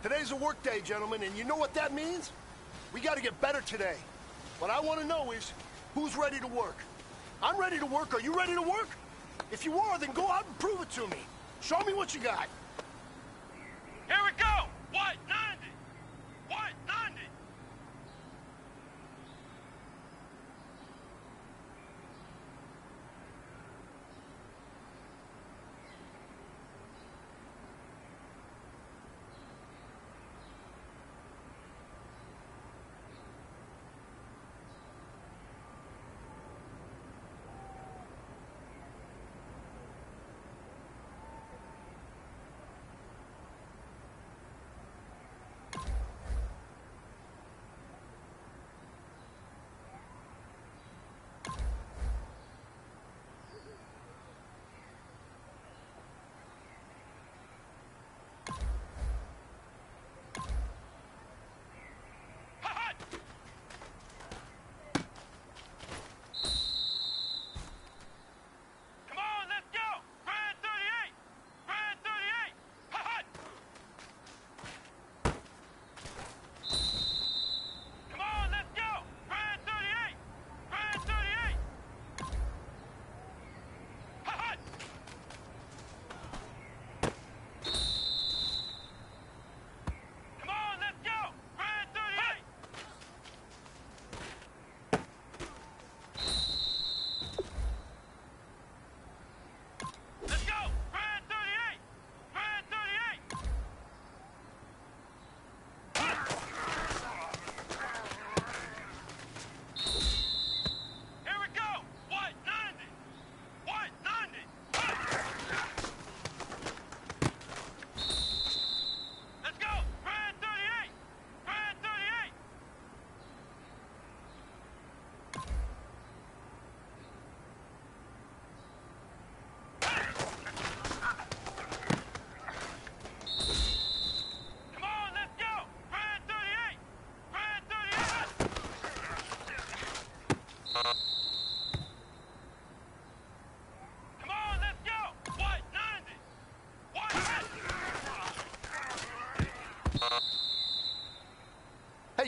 Today's a work day, gentlemen, and you know what that means? We gotta get better today. What I wanna know is, who's ready to work? I'm ready to work. Are you ready to work? If you are, then go out and prove it to me. Show me what you got. Here we go! White 90!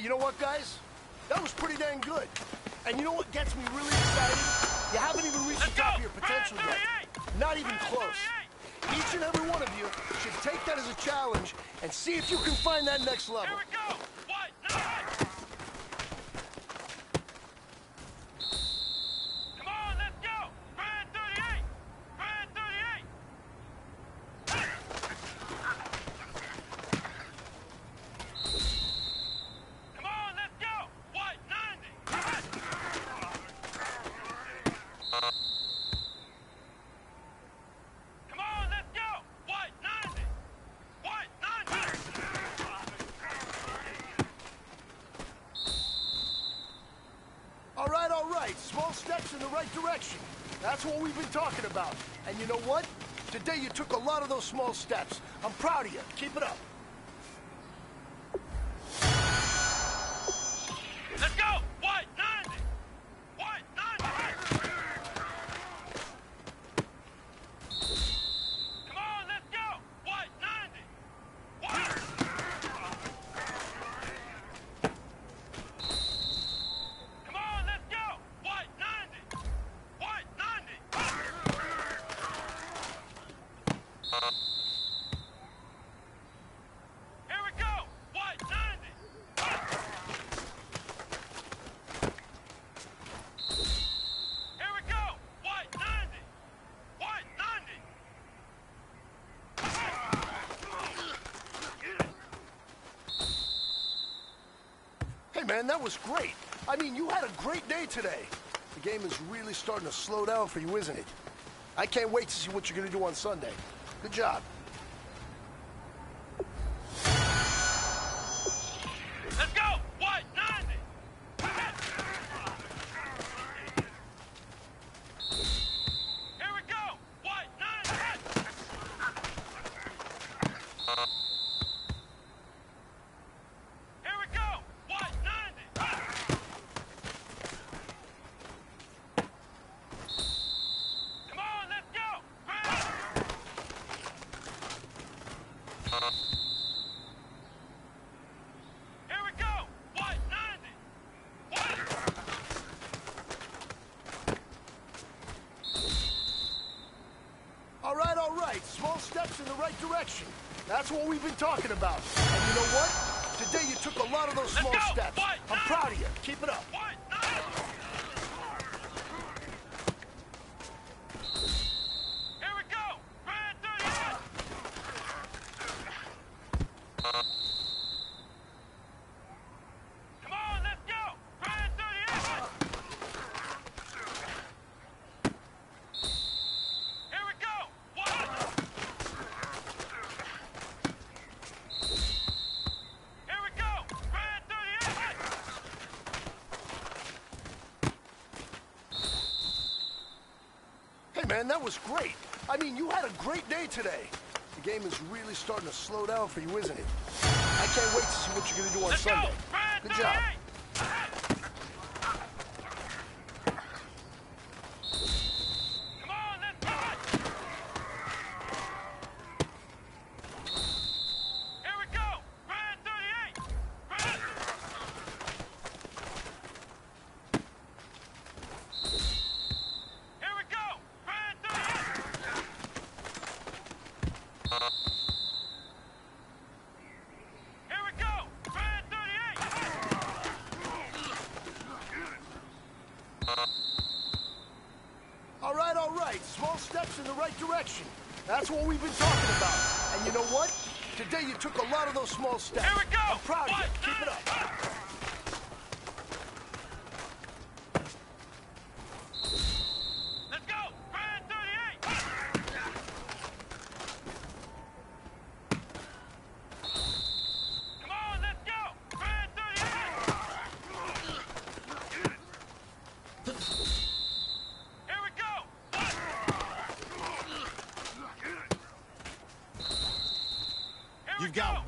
Hey, you know what, guys? That was pretty dang good. And you know what gets me really excited? You haven't even reached Let's the top go! of your potential yet. Not even close. Each and every one of you should take that as a challenge and see if you can find that next level. Here we go! White 90! Come on, let's go! Grand 38! Grand 38! Come on, let's go! White 90! Come on, let's go! White 90! White 90! All right, all right. Small steps in the right direction. That's what we've been talking about. And you know what? Today you took a lot of those small steps. I'm proud of you. Keep it up. Let's go! White 90! White 90! Come on, let's go! White 90! White! Come on, let's go! White 90! White 90! Here we go! White 90! Here we go! White 90! White 90! Hey, man, that was great. I mean, you had a great day today. The game is really starting to slow down for you, isn't it? I can't wait to see what you're going to do on Sunday. Good job. man. That was great. I mean, you had a great day today. The game is really starting to slow down for you, isn't it? I can't wait to see what you're going to do on Let's Sunday. Go. Good job.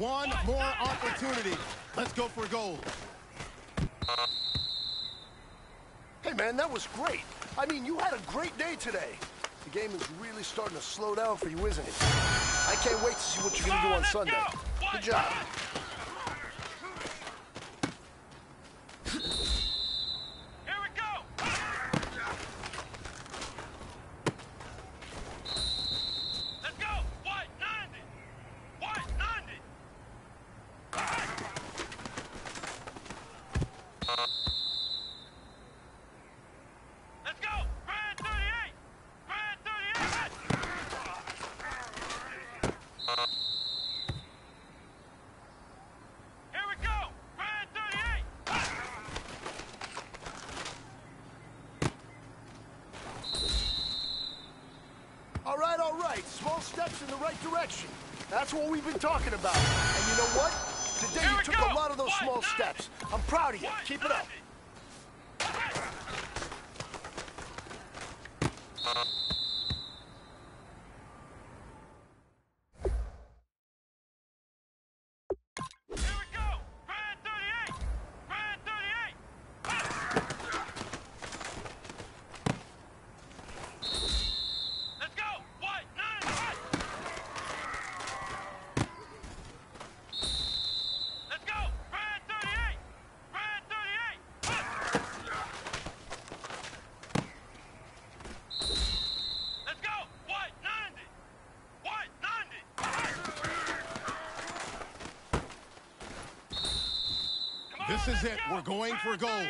One more opportunity. Let's go for gold. Hey, man, that was great. I mean, you had a great day today. The game is really starting to slow down for you, isn't it? I can't wait to see what you're going to do on Sunday. Good job. This is it. We're going for gold.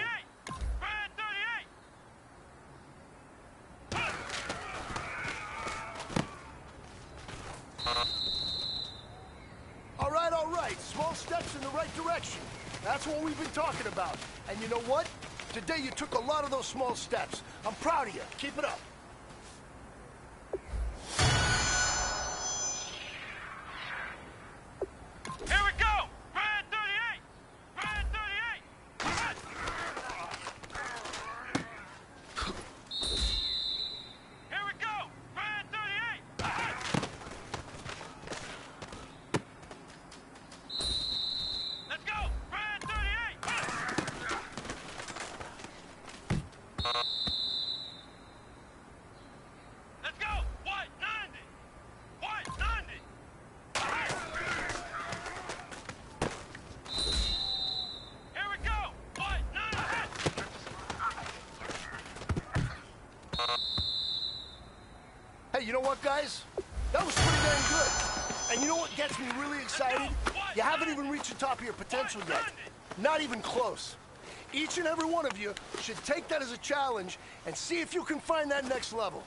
All right, all right. Small steps in the right direction. That's what we've been talking about. And you know what? Today you took a lot of those small steps. I'm proud of you. Keep it up. Haven't even reached the top of your potential yet. Not even close. Each and every one of you should take that as a challenge and see if you can find that next level.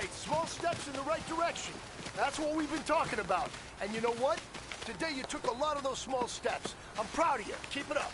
right, small steps in the right direction. That's what we've been talking about. And you know what? Today you took a lot of those small steps. I'm proud of you. Keep it up.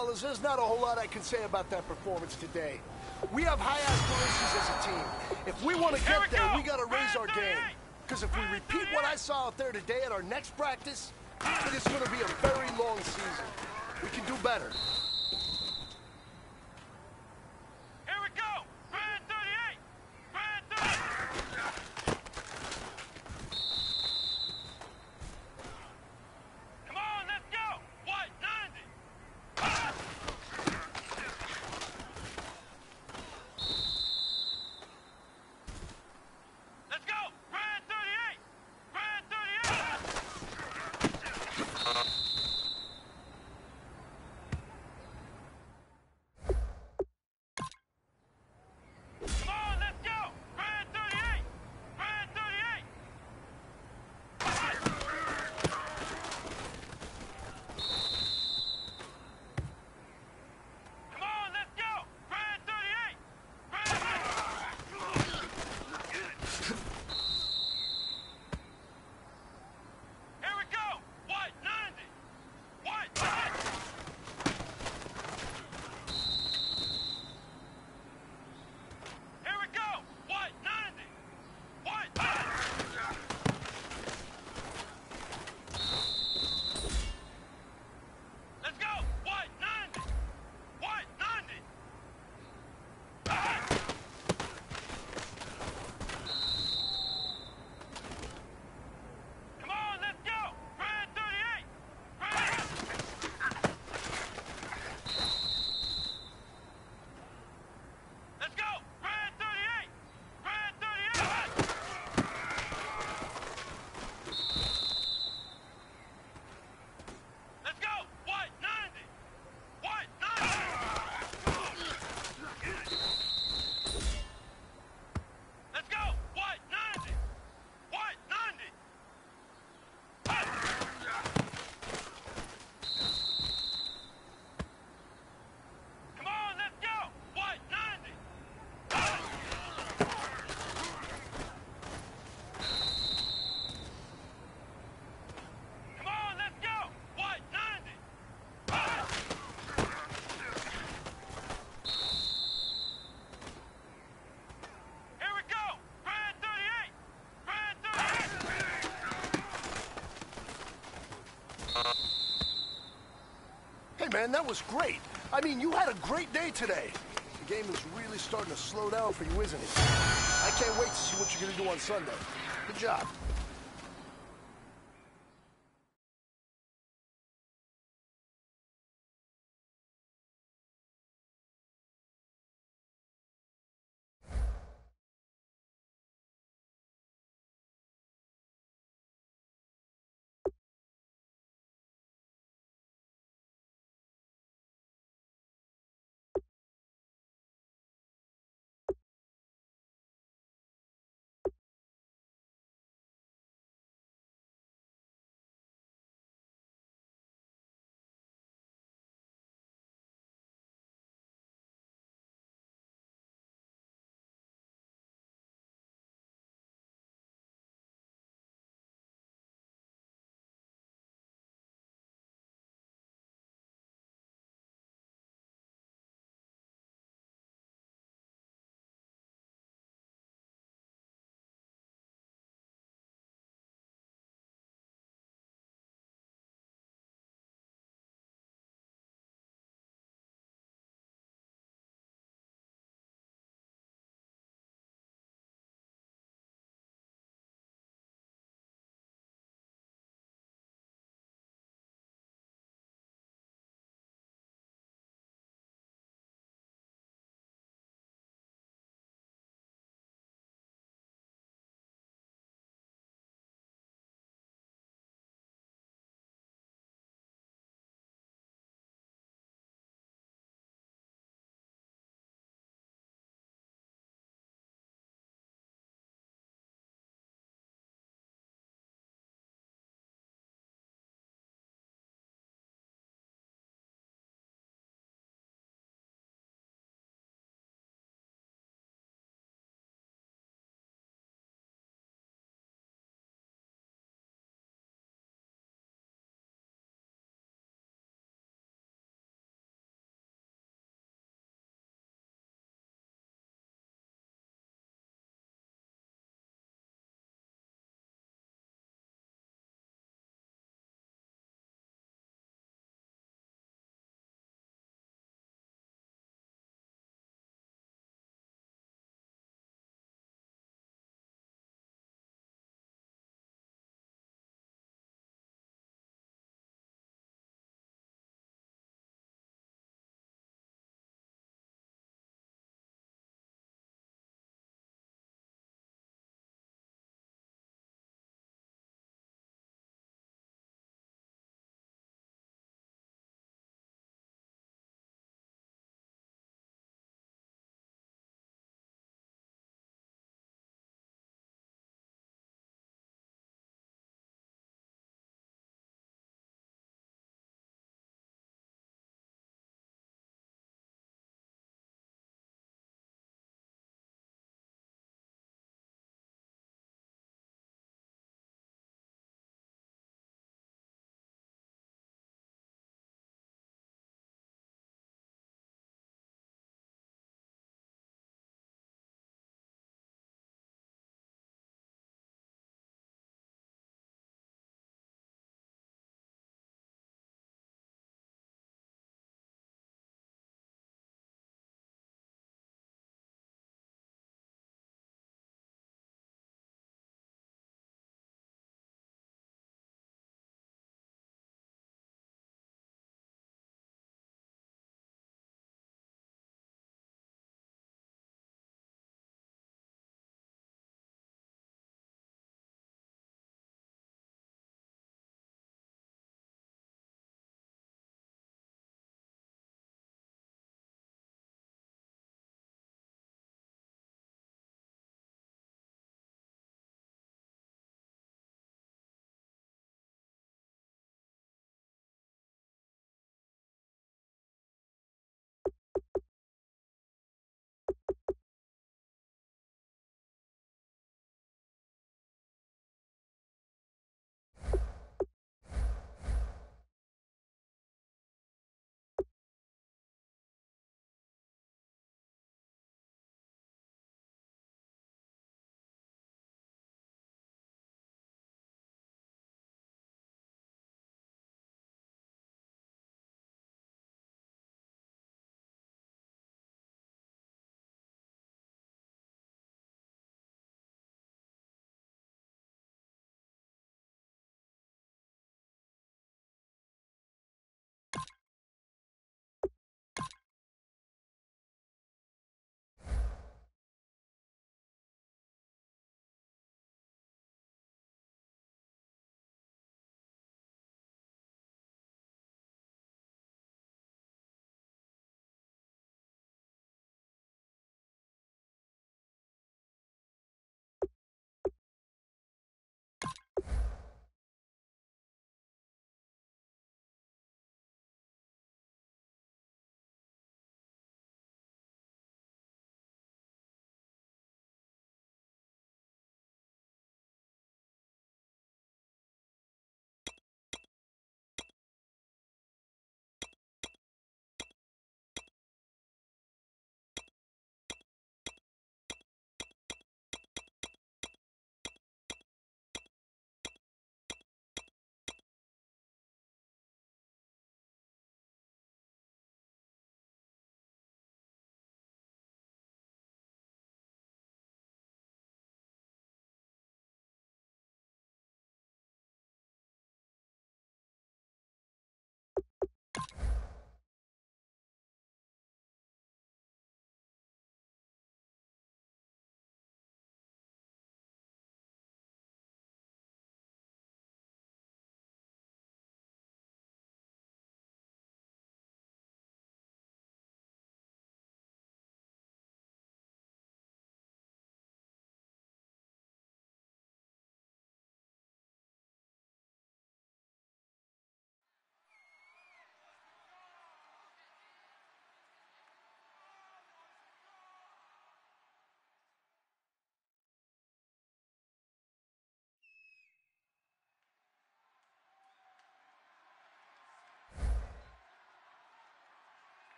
Fellas, there's not a whole lot I can say about that performance today. We have high aspirations as a team. If we want to get we there, go. we got to raise our game. Because if we repeat what I saw out there today at our next practice, it is going to be a very long season. We can do better. Man. That was great. I mean, you had a great day today. The game is really starting to slow down for you, isn't it? I can't wait to see what you're going to do on Sunday. Good job.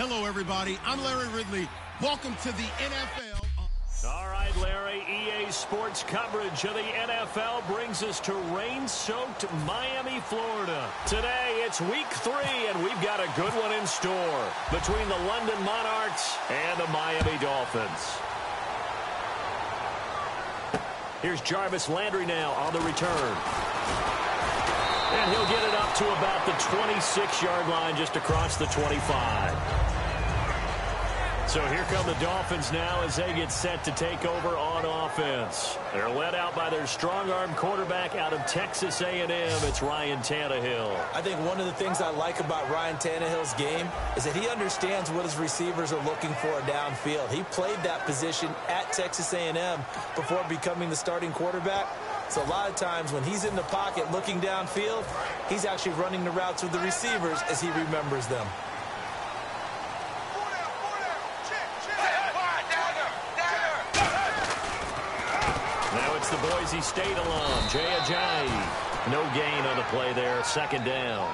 Hello, everybody. I'm Larry Ridley. Welcome to the NFL. All right, Larry, EA Sports coverage of the NFL brings us to rain-soaked Miami, Florida. Today, it's week three, and we've got a good one in store between the London Monarchs and the Miami Dolphins. Here's Jarvis Landry now on the return. And he'll get it up to about the 26-yard line just across the 25. So here come the Dolphins now as they get set to take over on offense. They're led out by their strong-arm quarterback out of Texas A&M. It's Ryan Tannehill. I think one of the things I like about Ryan Tannehill's game is that he understands what his receivers are looking for downfield. He played that position at Texas A&M before becoming the starting quarterback. So a lot of times when he's in the pocket looking downfield, he's actually running the routes with the receivers as he remembers them. The Boise State alum, Jay Ajayi. No gain on the play there, second down.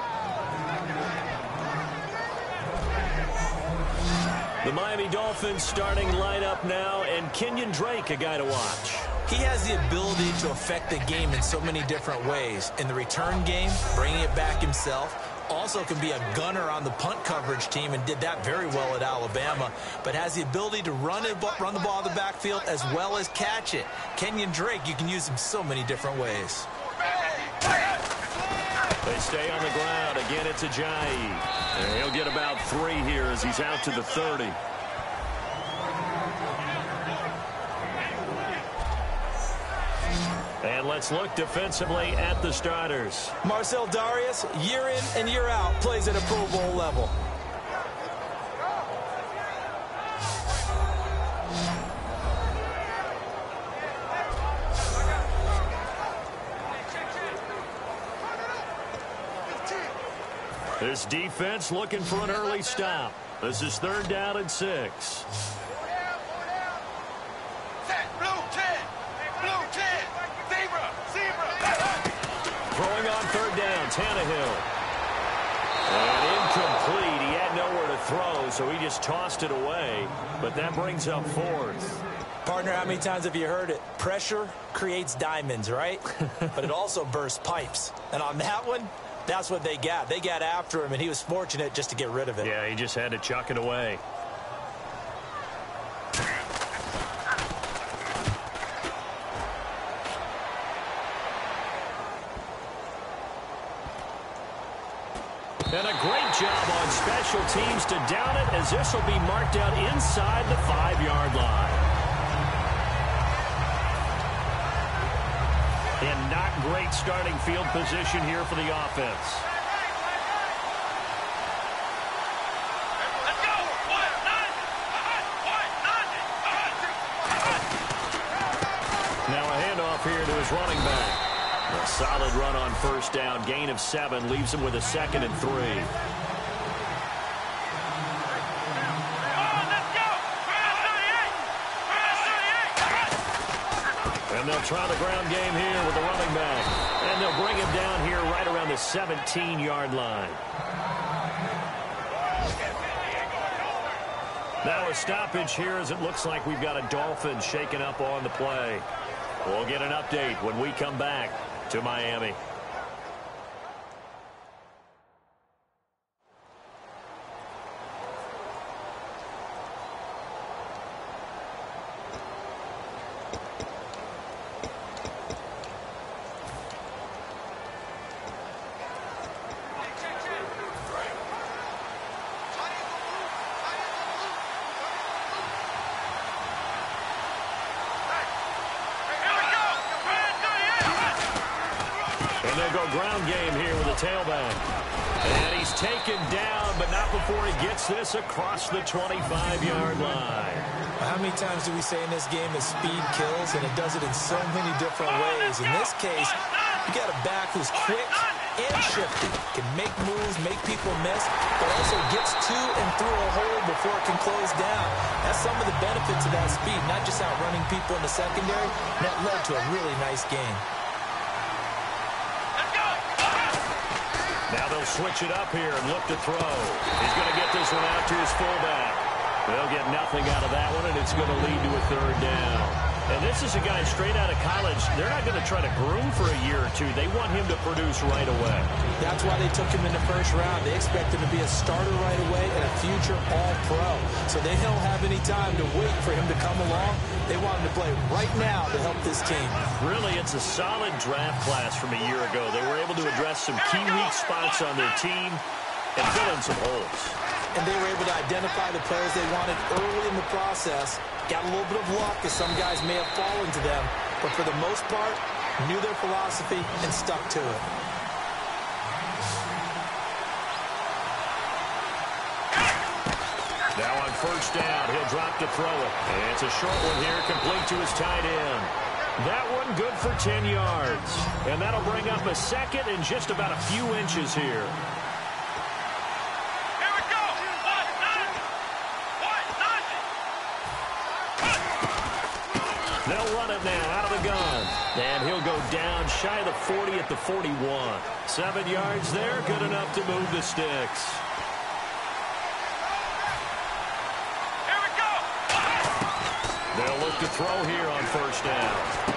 The Miami Dolphins starting lineup now, and Kenyon Drake, a guy to watch. He has the ability to affect the game in so many different ways. In the return game, bringing it back himself, also can be a gunner on the punt coverage team and did that very well at Alabama, but has the ability to run, it, run the ball in the backfield as well as catch it. Kenyon Drake, you can use him so many different ways. They stay on the ground. Again, it's Ajayi. And he'll get about three here as he's out to the 30. And let's look defensively at the starters. Marcell Dareus, year in and year out, plays at a Pro Bowl level. This defense looking for an early stop. This is third down and six. Throwing on third down, Tannehill. And incomplete. He had nowhere to throw, so he just tossed it away. But that brings up fourth. Partner, how many times have you heard it? Pressure creates diamonds, right? but it also bursts pipes. And on that one, that's what they got. They got after him, and he was fortunate just to get rid of it. Yeah, he just had to chuck it away. And a great job on special teams to down it as this will be marked out inside the five-yard line. And not great starting field position here for the offense. Now a handoff here to his running back. A solid run on first down. Gain of seven leaves him with a second and three. And they'll try the ground game here with the running back. And they'll bring him down here right around the 17-yard line. Now a stoppage here as it looks like we've got a Dolphin shaken up on the play. We'll get an update when we come back to Miami. Across the 25-yard line. How many times do we say in this game that speed kills, and it does it in so many different ways? In this case, you got a back who's quick and shifty, can make moves, make people miss, but also gets to and through a hole before it can close down. That's some of the benefits of that speed, not just outrunning people in the secondary. That led to a really nice game. Now they'll switch it up here and look to throw. He's going to get this one out to his fullback. They'll get nothing out of that one, and it's going to lead to a third down. And this is a guy straight out of college. They're not going to try to groom for a year or two. They want him to produce right away. That's why they took him in the first round. They expect him to be a starter right away and a future all-pro. So they don't have any time to wait for him to come along. They want him to play right now to help this team. Really, it's a solid draft class from a year ago. They were able to address some key weak spots on their team and fill in some holes. And they were able to identify the players they wanted early in the process Got a little bit of luck as some guys may have fallen to them, but for the most part, knew their philosophy and stuck to it. Now on first down, he'll drop to throw it. And it's a short one here, complete to his tight end. That one good for 10 yards. And that'll bring up a second and just about a few inches here. And out of the gun. And he'll go down shy of the 40 at the 41. Seven yards there, good enough to move the sticks. Here we go. They'll look to throw here on first down.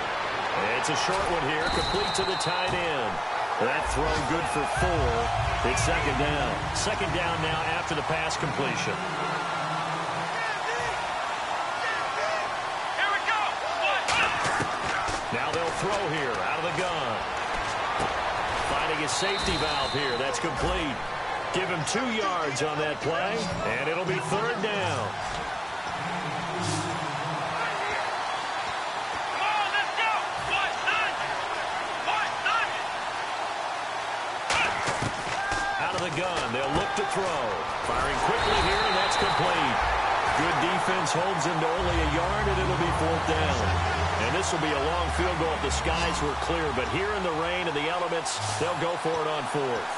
It's a short one here, complete to the tight end. That throw good for four. It's second down. Second down now after the pass completion. Throw here out of the gun. Finding his safety valve here. That's complete. Give him two yards on that play, and it'll be third down. Out of the gun, they'll look to throw. Firing quickly here, and that's complete. Good defense holds him to only a yard, and it'll be fourth down. And this will be a long field goal if the skies were clear. But here in the rain and the elements, they'll go for it on fourth.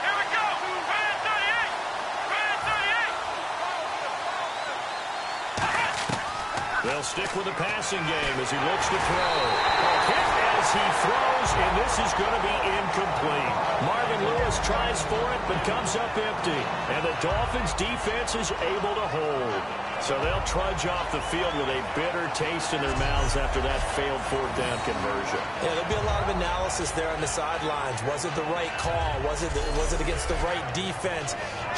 Here we go. 38. 38. They'll stick with the passing game as he looks to throw. A hit as he throws, and this is going to be incomplete. Marvin Lewis tries for it, but comes up empty. And the Dolphins' defense is able to hold. So they'll trudge off the field with a bitter taste in their mouths after that failed fourth down conversion. Yeah, there'll be a lot of analysis there on the sidelines. Was it the right call? Was it, was it against the right defense?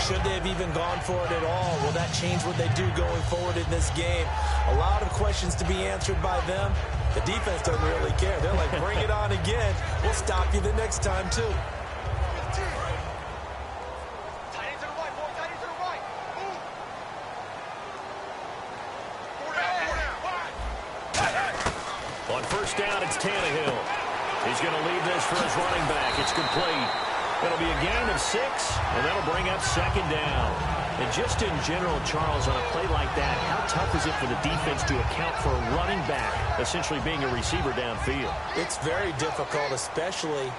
Should they have even gone for it at all? Will that change what they do going forward in this game? A lot of questions to be answered by them. The defense doesn't really care. They're like, bring it on again. We'll stop you the next time, too. Leave for his running back. It's complete. It'll be a gain of six, and that'll bring up second down. And just in general, Charles, on a play like that, how tough is it for the defense to account for a running back essentially being a receiver downfield? It's very difficult, especially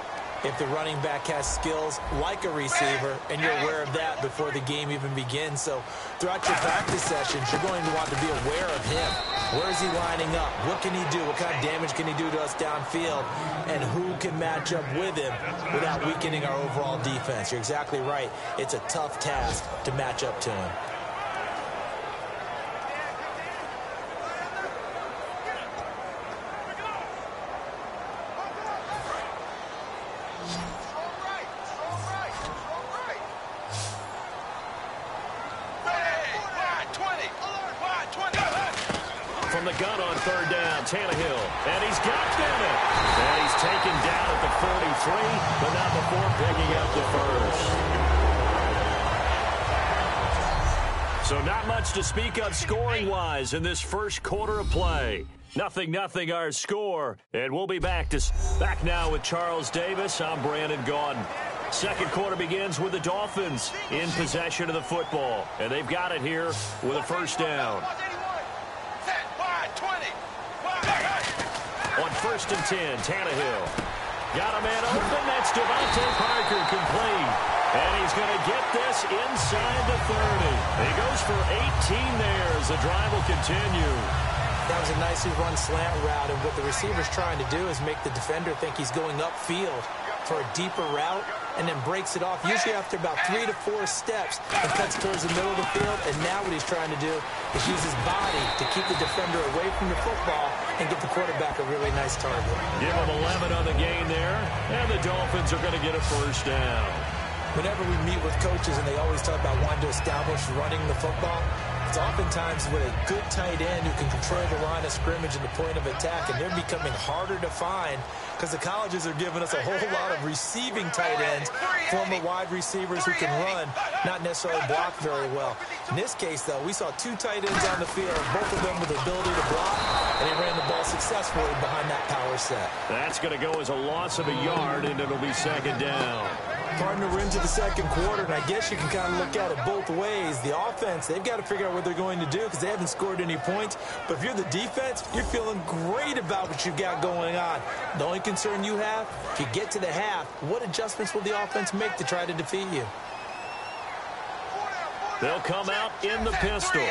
if the running back has skills like a receiver, and you're aware of that before the game even begins. So throughout your practice sessions, you're going to want to be aware of him. Where is he lining up? What can he do? What kind of damage can he do to us downfield? And who can match up with him without weakening our overall defense? You're exactly right. It's a tough task to match up to him. Tannehill. And he's got Bennett. And he's taken down at the 43, but not before picking up the first. So not much to speak of scoring-wise in this first quarter of play. Nothing, nothing, our score. And we'll be back to back now with Charles Davis. I'm Brandon Gaudin. Second quarter begins with the Dolphins in possession of the football. And they've got it here with a first down. On first and 10, Tannehill. Got a man open. That's DeVante Parker complete. And he's going to get this inside the 30. He goes for 18 there as the drive will continue. That was a nicely run slant route, and what the receiver's trying to do is make the defender think he's going upfield for a deeper route and then breaks it off, usually after about three to four steps, and cuts towards the middle of the field. And now what he's trying to do is use his body to keep the defender away from the football and get the quarterback a really nice target. Give him 11 on the game there, and the Dolphins are going to get a first down. Whenever we meet with coaches and they always talk about wanting to establish running the football, it's oftentimes with a good tight end who can control the line of scrimmage and the point of attack, and they're becoming harder to find because the colleges are giving us a whole lot of receiving tight ends, former wide receivers who can run, not necessarily block very well. In this case, though, we saw two tight ends on the field, both of them with the ability to block, and they ran the ball successfully behind that power set. That's going to go as a loss of a yard, and it'll be second down. Partner, we're into the second quarter, and I guess you can kind of look at it both ways. The offense, they've got to figure out what they're going to do because they haven't scored any points. But if you're the defense, you're feeling great about what you've got going on. The only concern you have, if you get to the half, what adjustments will the offense make to try to defeat you? They'll come out in the pistol.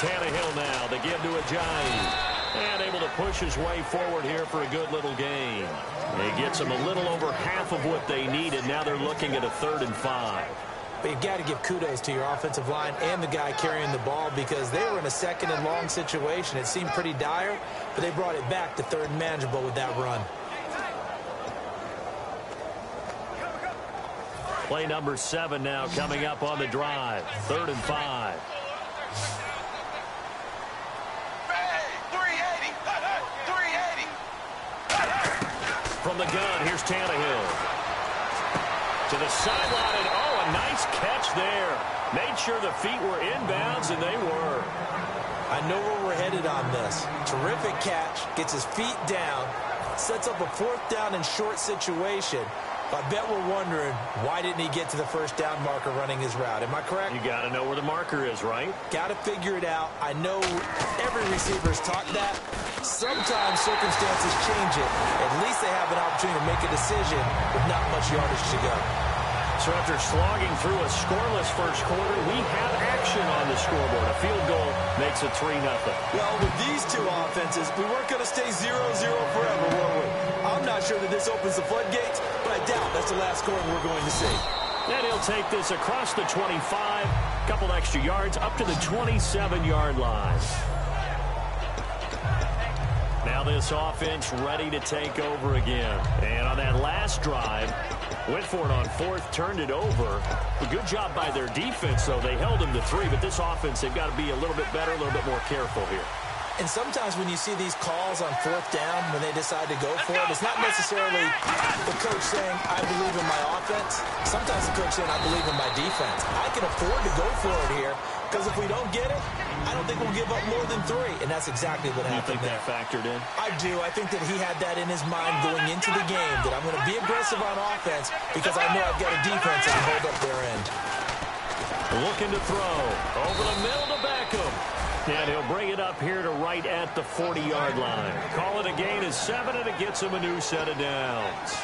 Tannehill now. They give to a Ajayi. And able to push his way forward here for a good little game. He gets them a little over half of what they needed. Now they're looking at a third and five. But you've got to give kudos to your offensive line and the guy carrying the ball because they were in a second and long situation. It seemed pretty dire, but they brought it back to third and manageable with that run. Play number seven now coming up on the drive. Third and five. From the gun, here's Tannehill. To the sideline, and oh, a nice catch there. Made sure the feet were inbounds, and they were. I know where we're headed on this. Terrific catch, gets his feet down, sets up a fourth down and short situation. I bet we're wondering, why didn't he get to the first down marker running his route? Am I correct? You got to know where the marker is, right? Got to figure it out. I know every receiver has taught that. Sometimes circumstances change it. At least they have an opportunity to make a decision with not much yardage to go. So after slogging through a scoreless first quarter, we have action on the scoreboard. A field goal makes it 3-0. Well, with these two offenses, we weren't going to stay 0-0 forever, were we? I'm not sure that this opens the floodgates, but I doubt that's the last scoring we're going to see. And he'll take this across the 25, couple extra yards, up to the 27-yard line. Now this offense ready to take over again. And on that last drive, went for it on fourth, turned it over. A good job by their defense, though. They held them to three, but this offense, they've got to be a little bit better, a little bit more careful here. And sometimes when you see these calls on fourth down, when they decide to go for it, it's not necessarily the coach saying, I believe in my offense. Sometimes the coach saying, I believe in my defense. I can afford to go for it here because if we don't get it, I don't think we'll give up more than three. And that's exactly what happened You think there. that factored in? I do. I think that he had that in his mind going into the game, that I'm going to be aggressive on offense because I know I've got a defense that can hold up their end. Looking to throw. Over the middle to Beckham. And he'll bring it up here to right at the 40-yard line. Call it a gain of seven, and it gets him a new set of downs.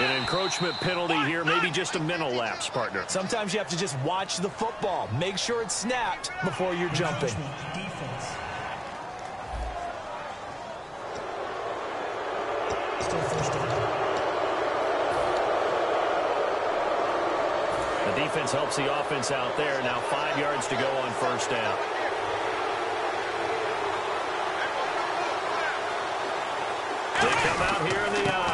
An encroachment penalty here, maybe just a mental lapse, partner. Sometimes you have to just watch the football. Make sure it's snapped before you're jumping. Defense. Still first down. The defense helps the offense out there. Now five yards to go on first down. They come out here in the I.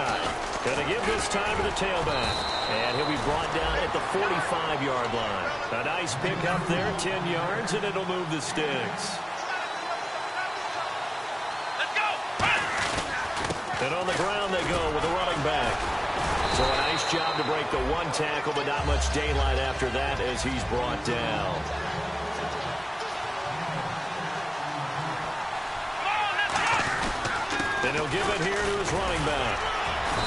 Going to give this time to the tailback. And he'll be brought down at the 45-yard line. A nice pick up there, 10 yards, and it'll move the sticks. Let's go! And on the ground they go with the running back. So a nice job to break the one tackle, but not much daylight after that as he's brought down. Come on, let's go! Then he'll give it here to his running back.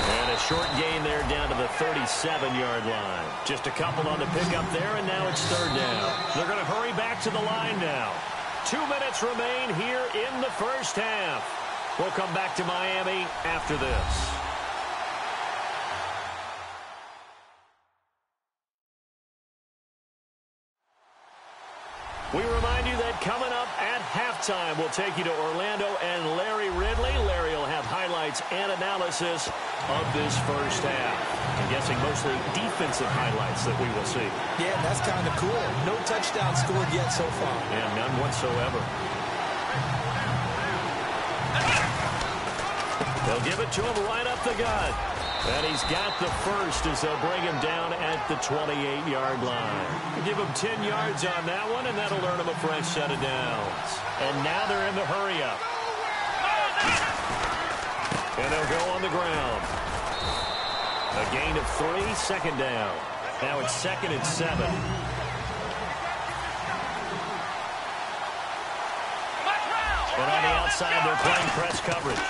And a short gain there down to the 37-yard line. Just a couple on the pickup there, and now it's third down. They're going to hurry back to the line now. Two minutes remain here in the first half. We'll come back to Miami after this. We remind you that coming up at halftime, we'll take you to Orlando and Larry Ridley. Larry will have highlights and analysis of this first half. I'm guessing mostly defensive highlights that we will see. Yeah, that's kind of cool. No touchdown scored yet so far. Yeah, none whatsoever. They'll give it to him right up the gut. And he's got the first as they'll bring him down at the 28-yard line. Give him 10 yards on that one, and that'll earn him a fresh set of downs. And now they're in the hurry-up. And they'll go on the ground. A gain of three, second down. Now it's second and seven. And on the outside, they're playing press coverage.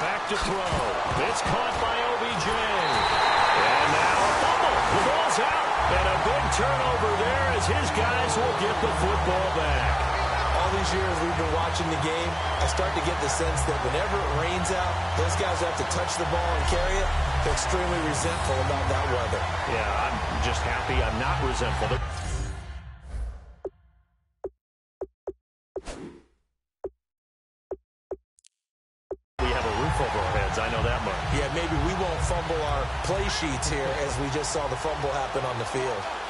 Back to throw. It's caught by OBJ. And now a fumble. The ball's out. And a big turnover there as his guys will get the football back. These years we've been watching the game, I start to get the sense that whenever it rains out, those guys have to touch the ball and carry it. They're extremely resentful about that weather. Yeah, I'm just happy I'm not resentful. We have a roof over our heads, I know that much. Yeah, maybe we won't fumble our play sheets here as we just saw the fumble happen on the field.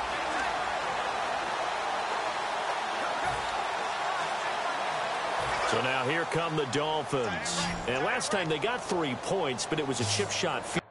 So now here come the Dolphins. And last time they got three points, but it was a chip shot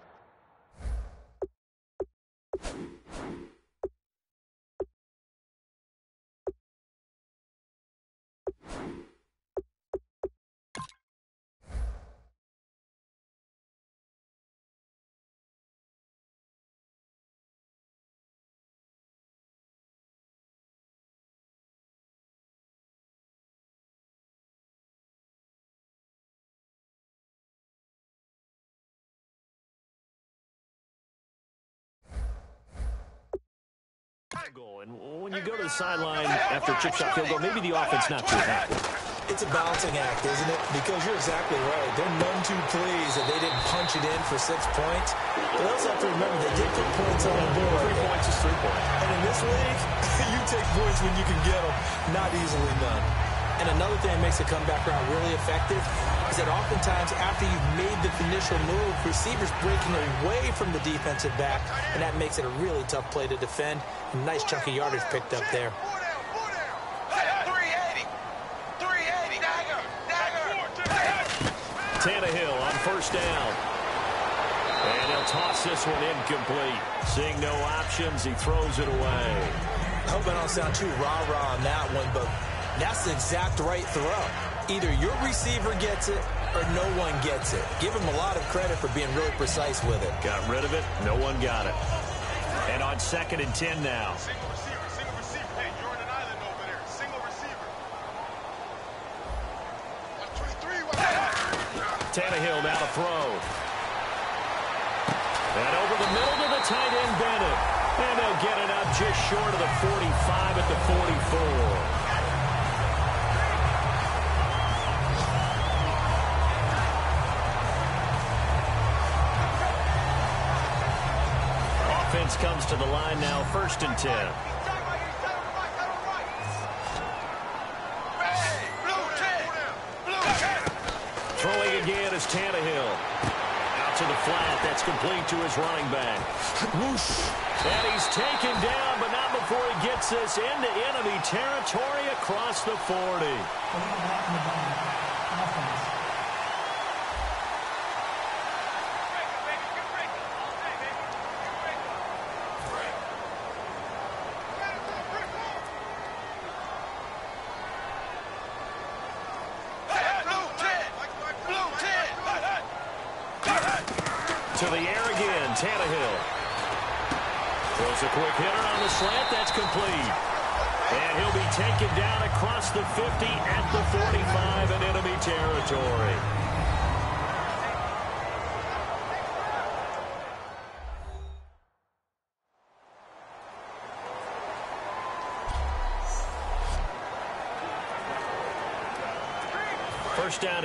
goal. And when you go to the sideline after a chip shot field goal, maybe the offense not too happy. It's a balancing act, isn't it? Because you're exactly right. They're none too pleased that they didn't punch it in for six points. But they also have to remember they did put points on the board. Three points is three points. And in this league, you take points when you can get them, not easily none. And another thing that makes a comeback route really effective is that oftentimes after you've made the initial move, receivers breaking away from the defensive back, and that makes it a really tough play to defend. A nice chunk of yardage picked up there. Tannehill on first down. And he'll toss this one incomplete. Seeing no options, he throws it away. I hope I don't sound too rah-rah on that one, but that's the exact right throw. Either your receiver gets it or no one gets it. Give him a lot of credit for being really precise with it. Got rid of it. No one got it. And on second and 10 now. Single receiver, single receiver. Hey, you're on an island over there. Single receiver. 23, Tannehill now to throw. And over the middle to the tight end, Bennett. And they'll get it up just short of the 45 at the 44. Comes to the line now, first and 10. Throwing again is Tannehill. Out to the flat. That's complete to his running back. Whoosh. And he's taken down, but not before he gets this into enemy territory across the 40.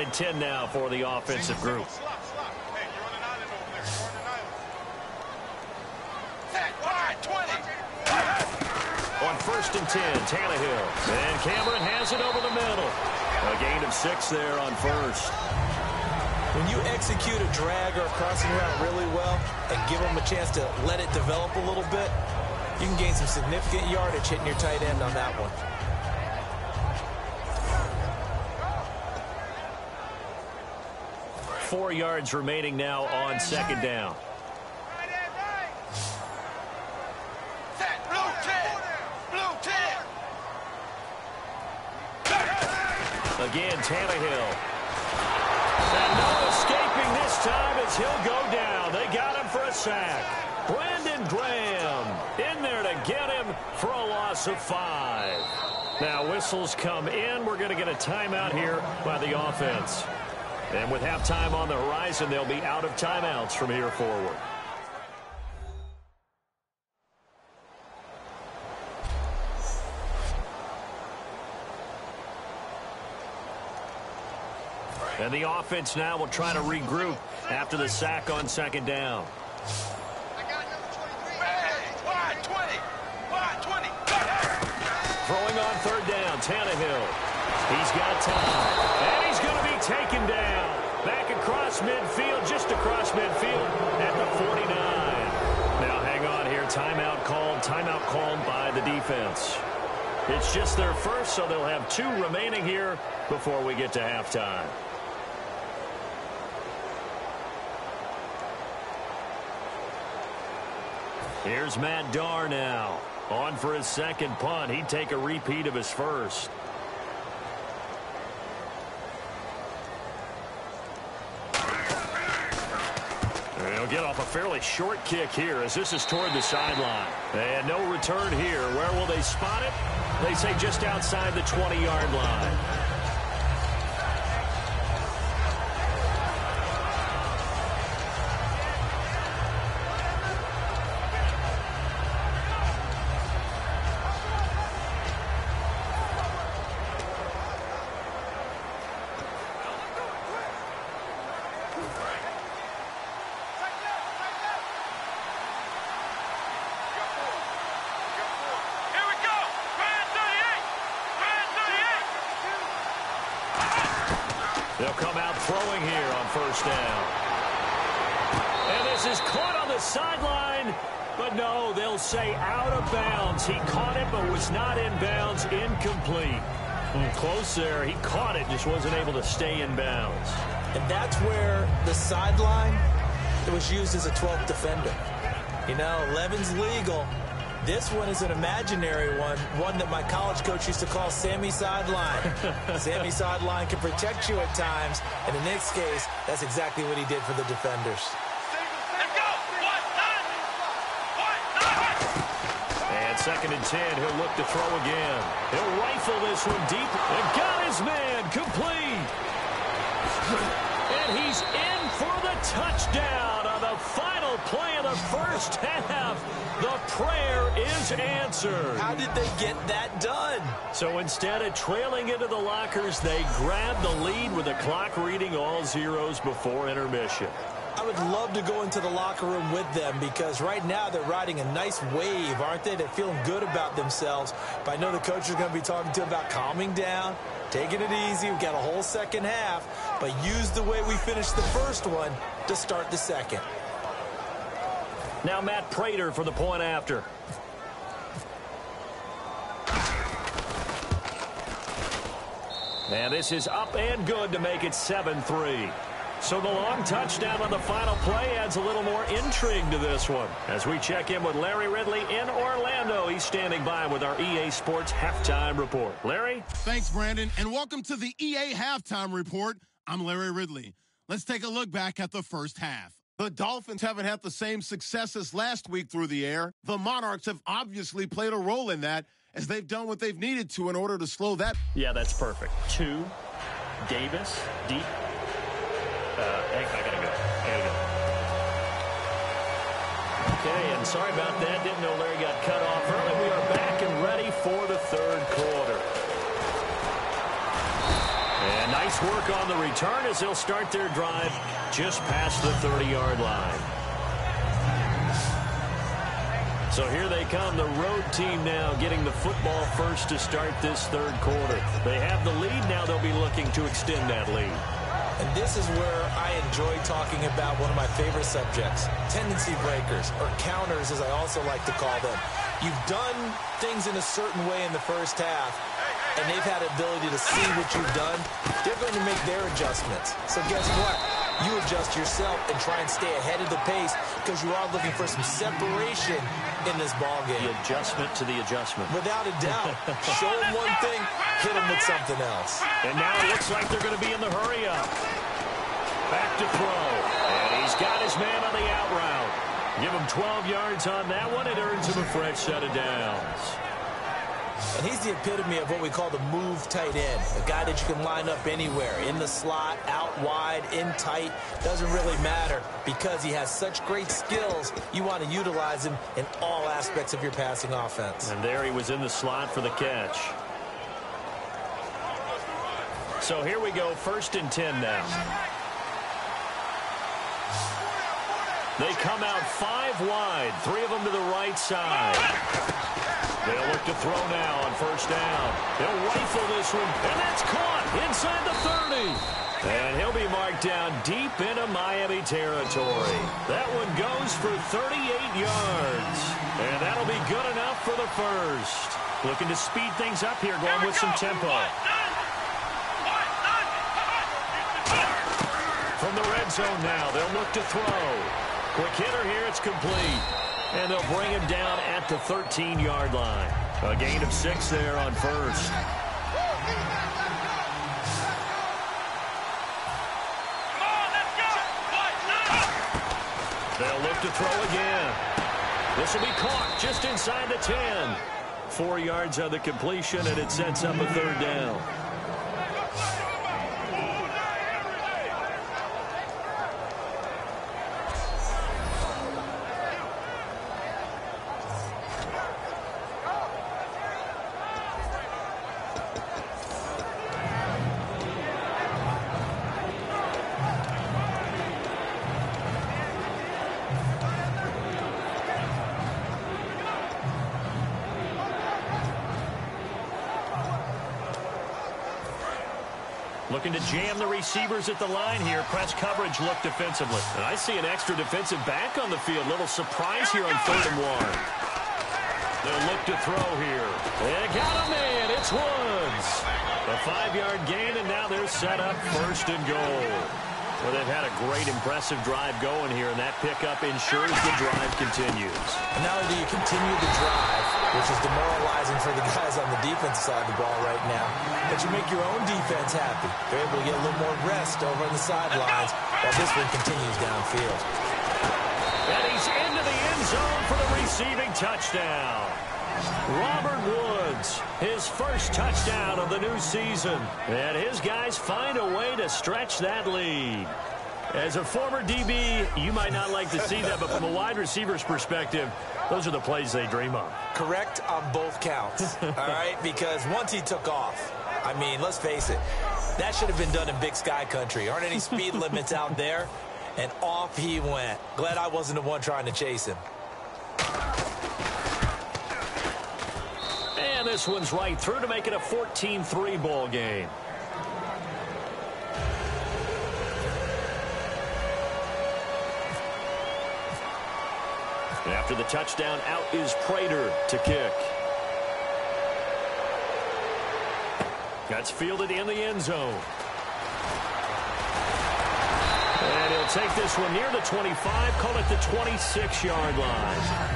And 10 now for the offensive group. Slop, slop. Hey, you're on an island over there. You're on an island. Set, wide, 20. On first and 10. Tannehill. And Cameron has it over the middle. A gain of six there on first. When you execute a drag or a crossing route really well and give them a chance to let it develop a little bit, you can gain some significant yardage hitting your tight end on that one. Four yards remaining now on second down. Set, blue 10, blue 10. Again, Tannehill. And no escaping this time as he'll go down. They got him for a sack. Brandon Graham in there to get him for a loss of five. Now whistles come in. We're going to get a timeout here by the offense. And with halftime on the horizon, they'll be out of timeouts from here forward. And the offense now will try to regroup after the sack on second down. Wide 20, wide 20. Throwing on third down, Tannehill. He's got time. And he's taken down. Back across midfield, just across midfield at the 49. Now hang on here. Timeout called. Timeout called by the defense. It's just their first, so they'll have two remaining here before we get to halftime. Here's Matt Darr now. On for his second punt. He'd take a repeat of his first. He'll get off a fairly short kick here as this is toward the sideline. And no return here. Where will they spot it? They say just outside the 20-yard line. Come out throwing here on first down. And this is caught on the sideline. But no, they'll say out of bounds. He caught it but was not in bounds. Incomplete. Close there. He caught it, just wasn't able to stay in bounds. And that's where the sideline it was used as a 12th defender. You know, 11's legal. This one is an imaginary one, one that my college coach used to call Sammy Sideline. Sammy Sideline can protect you at times, and in this case, that's exactly what he did for the defenders. Let's go. One, nine. One, nine. And second and 10, he'll look to throw again. He'll rifle this one deep and got his man complete. And he's in for the touchdown on the final play of the first half. The prayer is answered. How did they get that done? So instead of trailing into the lockers, they grab the lead with the clock reading all zeros before intermission. I would love to go into the locker room with them because right now they're riding a nice wave, aren't they? They're feeling good about themselves. But I know the coach is going to be talking to them about calming down, taking it easy. We've got a whole second half, but use the way we finished the first one to start the second. Now Matt Prater for the point after. And this is up and good to make it 7-3. So the long touchdown on the final play adds a little more intrigue to this one. As we check in with Larry Ridley in Orlando, he's standing by with our EA Sports Halftime Report. Larry? Thanks, Brandon, and welcome to the EA Halftime Report. I'm Larry Ridley. Let's take a look back at the first half. The Dolphins haven't had the same success as last week through the air. The Monarchs have obviously played a role in that as they've done what they've needed to in order to slow that. Yeah, that's perfect. Two, Davis, deep. Uh, I gotta go. I gotta go. Okay, and sorry about that. Didn't know Larry got cut off early. We are back and ready for the third quarter. And nice work on the return as they'll start their drive just past the 30-yard line. So here they come, the road team now getting the football first to start this third quarter. They have the lead. Now they'll be looking to extend that lead. And this is where I enjoy talking about one of my favorite subjects, tendency breakers, or counters as I also like to call them. You've done things in a certain way in the first half, and they've had the ability to see what you've done. They're going to make their adjustments. So guess what? You adjust yourself and try and stay ahead of the pace because you are looking for some separation in this ball game. The adjustment to the adjustment. Without a doubt. Show them one thing, hit them with something else. And now it looks like they're going to be in the hurry up. Back to throw. And he's got his man on the out route. Give him 12 yards on that one. It earns him a fresh set of downs. And he's the epitome of what we call the move tight end. A guy that you can line up anywhere. In the slot, out wide, in tight. Doesn't really matter because he has such great skills. You want to utilize him in all aspects of your passing offense. And there he was in the slot for the catch. So here we go, first and 10 now. They come out five wide, three of them to the right side. They'll look to throw now on first down. They'll rifle this one, and that's caught inside the 30. And he'll be marked down deep into Miami territory. That one goes for 38 yards. And that'll be good enough for the first. Looking to speed things up here, going with some tempo. From the red zone now, they'll look to throw. Quick hitter here, it's complete. And they'll bring him down at the 13-yard line. A gain of six there on first. They'll look to throw again. This will be caught just inside the 10. Four yards on the completion, and it sets up a third down. Jam the receivers at the line here. Press coverage look defensively. And I see an extra defensive back on the field. Little surprise here on third and one. They'll look to throw here. They got him in. It's Woods. A five-yard gain, and now they're set up first and goal. Well, they've had a great, impressive drive going here, and that pickup ensures the drive continues. And not only do you continue the drive, which is demoralizing for the guys on the defense side of the ball right now, but you make your own defense happy. They're able to get a little more rest over on the sidelines while this one continues downfield. And he's into the end zone for the receiving touchdown. Robert Woods, his first touchdown of the new season. And his guys find a way to stretch that lead. As a former DB, you might not like to see that, but from a wide receiver's perspective, those are the plays they dream of. Correct on both counts, all right? Because once he took off, I mean, let's face it, that should have been done in Big Sky Country. Aren't any speed limits out there? And off he went. Glad I wasn't the one trying to chase him. And this one's right through to make it a 14-3 ball game. After the touchdown, out is Prater to kick. That's fielded in the end zone. And he'll take this one near the 25, call it the 26-yard line.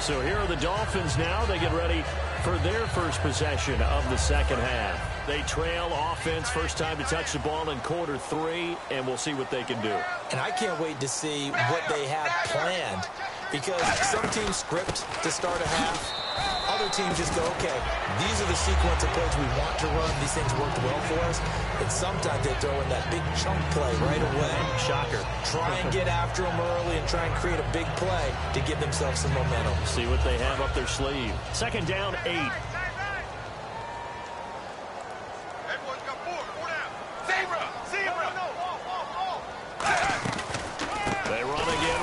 So here are the Dolphins now. They get ready for their first possession of the second half. They trail offense first time to touch the ball in quarter three, and we'll see what they can do. And I can't wait to see what they have planned because some teams script to start a half. Other teams just go, okay, these are the sequence of plays we want to run. These things worked well for us. And sometimes they throw in that big chunk play right away. Shocker. Try and get after them early and try and create a big play to give themselves some momentum. See what they have up their sleeve. Second down, eight. They run again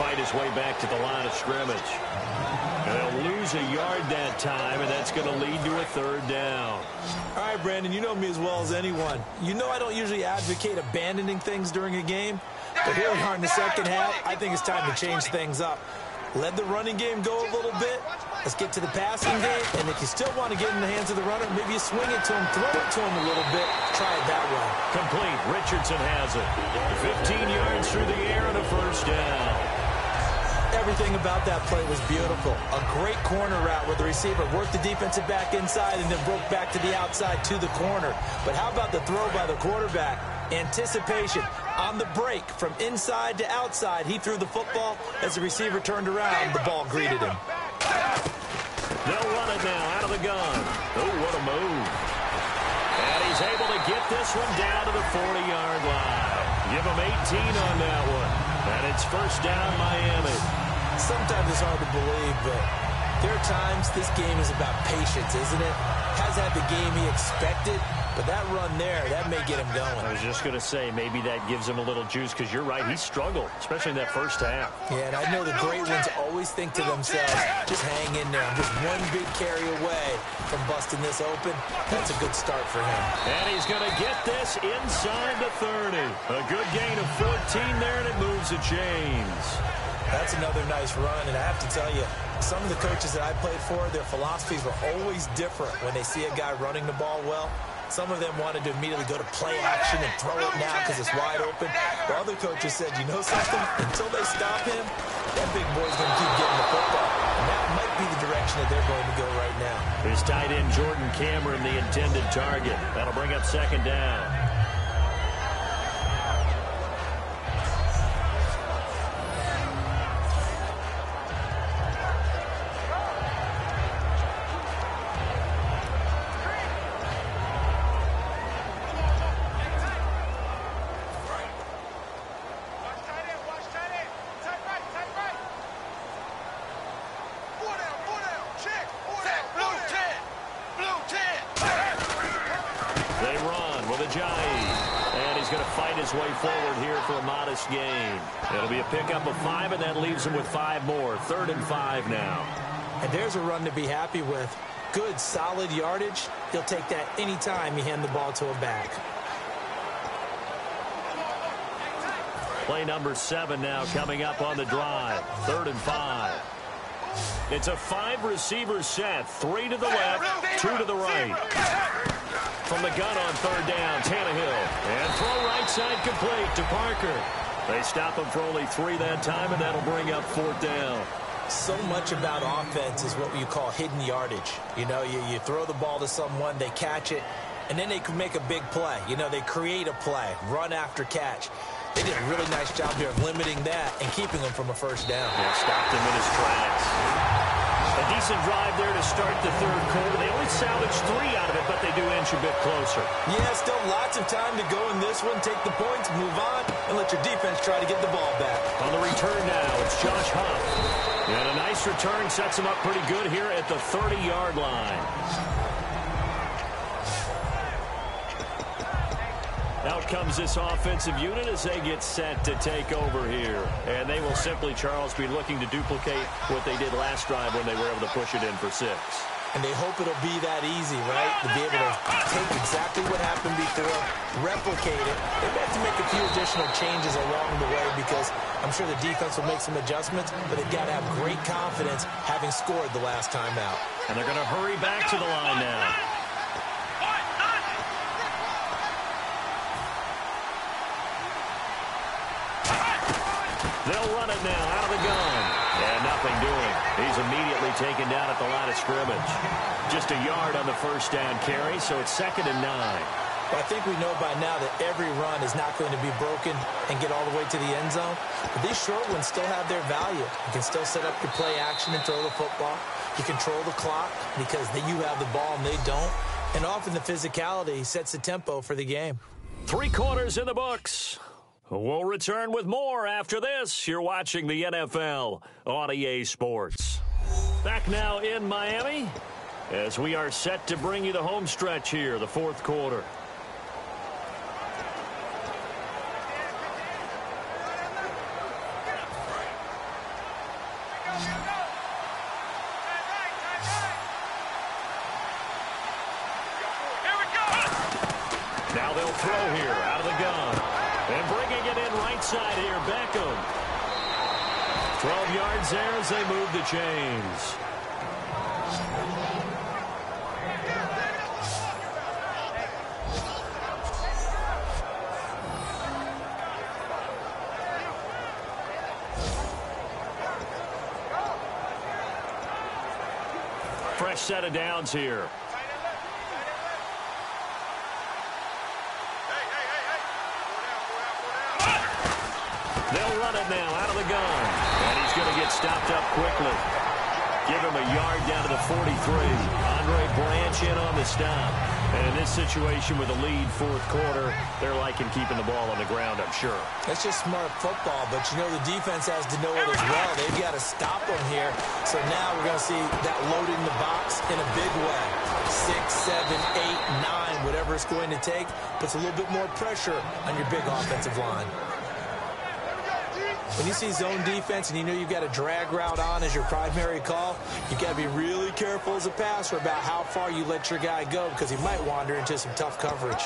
fight his way back to the line of scrimmage. And they'll lose a yard that time, and that's going to lead to a third down. All right, Brandon, you know me as well as anyone. You know I don't usually advocate abandoning things during a game, but here we are in the second half. I think it's time to change things up. Let the running game go a little bit. Let's get to the passing game, and if you still want to get in the hands of the runner, maybe you swing it to him, throw it to him a little bit, try it that way. Complete. Richardson has it. 15 yards through the air and a first down. Everything about that play was beautiful. A great corner route where the receiver worked the defensive back inside and then broke back to the outside to the corner. But how about the throw by the quarterback? Anticipation on the break from inside to outside. He threw the football. As the receiver turned around, the ball greeted him. They'll run it now out of the gun. Oh, what a move. And he's able to get this one down to the 40-yard line. Give him 18 on that one. And it's first down Miami. Sometimes it's hard to believe, but there are times this game is about patience, isn't it? Has had the game he expected, but that run there, that may get him going. I was just going to say, maybe that gives him a little juice because you're right, he struggled, especially in that first half. Yeah, and I know the great ones always think to themselves, just hang in there. I'm just one big carry away from busting this open. That's a good start for him. And he's going to get this inside the 30. A good gain of 14 there, and it moves the chains. That's another nice run, and I have to tell you, some of the coaches that I played for, their philosophies were always different when they see a guy running the ball well. Some of them wanted to immediately go to play action and throw it now because it's wide open. While other coaches said, you know something? Until they stop him, that big boy's going to keep getting the football. And that might be the direction that they're going to go right now. His tight end, Jordan Cameron, the intended target. That'll bring up second down. His way forward here for a modest gain. It'll be a pickup of five, and that leaves him with five more. Third and five now. And there's a run to be happy with. Good, solid yardage. He'll take that anytime you hand the ball to a back. Play number seven now coming up on the drive. Third and five. It's a five-receiver set. Three to the left, two to the right. From the gun on third down, Tannehill. And throw right side complete to Parker. They stop him for only three that time, and that'll bring up fourth down. So much about offense is what you call hidden yardage. You know, you, you throw the ball to someone, they catch it, and then they can make a big play. You know, they create a play, run after catch. They did a really nice job here of limiting that and keeping them from a first down. Yeah, stopped him in his tracks. A decent drive there to start the third quarter. They only salvaged three out of it, but they do inch a bit closer. Yeah, still lots of time to go in this one. Take the points, move on, and let your defense try to get the ball back. On the return now, it's Josh Huff. And a nice return sets him up pretty good here at the 30-yard line. Out comes this offensive unit as they get set to take over here. And they will simply, Charles, be looking to duplicate what they did last drive when they were able to push it in for six. And they hope it'll be that easy, right? To be able to take exactly what happened before, replicate it. They may have to make a few additional changes along the way because I'm sure the defense will make some adjustments, but they've got to have great confidence having scored the last time out. And they're going to hurry back to the line now. They'll run it now out of the gun. And nothing doing. He's immediately taken down at the line of scrimmage. Just a yard on the first down carry, so it's second and nine. But I think we know by now that every run is not going to be broken and get all the way to the end zone. But these short ones still have their value. You can still set up your play action and throw the football. You control the clock because you have the ball and they don't. And often the physicality sets the tempo for the game. Three quarters in the books. We'll return with more after this. You're watching the NFL on EA Sports. Back now in Miami as we are set to bring you the home stretch here, the fourth quarter. Now they'll throw here 12 yards there as they move the chains. Fresh set of downs here. They'll run it now out of the gun. And he's going to get stopped up quickly. Give him a yard down to the 43. Andre Branch in on the stop. And in this situation with a lead fourth quarter, they're liking keeping the ball on the ground, I'm sure. That's just smart football, but you know the defense has to know it as well. They've got to stop them here. So now we're going to see that loading the box in a big way. Six, seven, eight, nine, whatever it's going to take, puts a little bit more pressure on your big offensive line. When you see zone defense and you know you've got a drag route on as your primary call, you've got to be really careful as a passer about how far you let your guy go because he might wander into some tough coverage.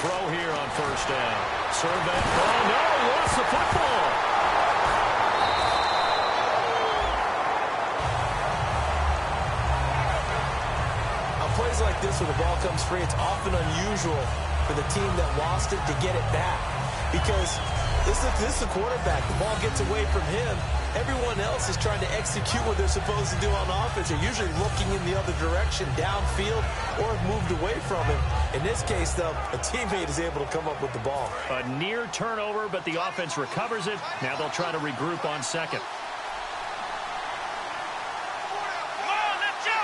Throw here on first down. Serve that. Oh, no, lost the football. Plays like this where the ball comes free, it's often unusual for the team that lost it to get it back. Because this is, this is a quarterback. The ball gets away from him. Everyone else is trying to execute what they're supposed to do on offense. They're usually looking in the other direction, downfield, or have moved away from him. In this case, though, a teammate is able to come up with the ball. A near turnover, but the offense recovers it. Now they'll try to regroup on second. Come on, let's go!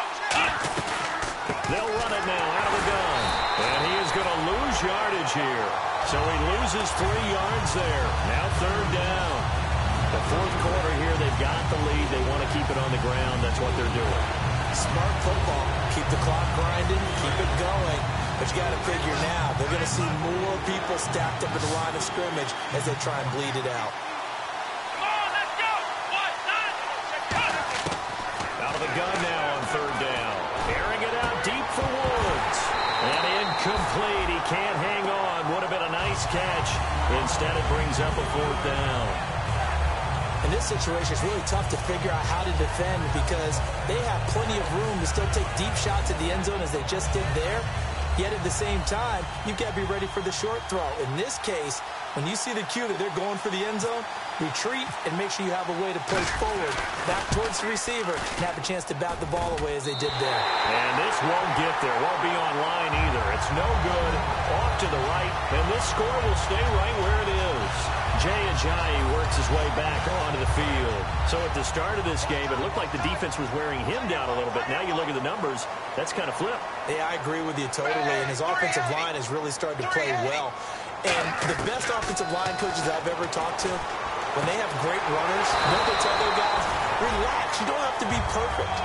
They'll run it now out of the gun. And he is going to lose yardage here. So he loses three yards there. Now third down. The fourth quarter here, they've got the lead. They want to keep it on the ground. That's what they're doing. Smart football. Keep the clock grinding, keep it going. But you got to figure now, they're going to see more people stacked up at the line of scrimmage as they try and bleed it out. Come on, let's go! One, nine, Out of the gun now on third down. Airing it out deep for Woods. And incomplete. He can't hang on. Would have been a nice catch. Instead, it brings up a fourth down. In this situation, it's really tough to figure out how to defend because they have plenty of room to still take deep shots at the end zone as they just did there. Yet at the same time, you've got to be ready for the short throw. In this case, when you see the cue that they're going for the end zone, retreat and make sure you have a way to push forward, back towards the receiver, and have a chance to bat the ball away as they did there. And this won't get there. Won't be on line either. It's no good. Off to the right. And this score will stay right where it is. Jay Ajayi works his way back onto the field. So at the start of this game, it looked like the defense was wearing him down a little bit. Now you look at the numbers, that's kind of flipped. Yeah, I agree with you totally. And his offensive line has really started to play well. And the best offensive line coaches I've ever talked to, when they have great runners, what they tell their guys, relax. You don't have to be perfect.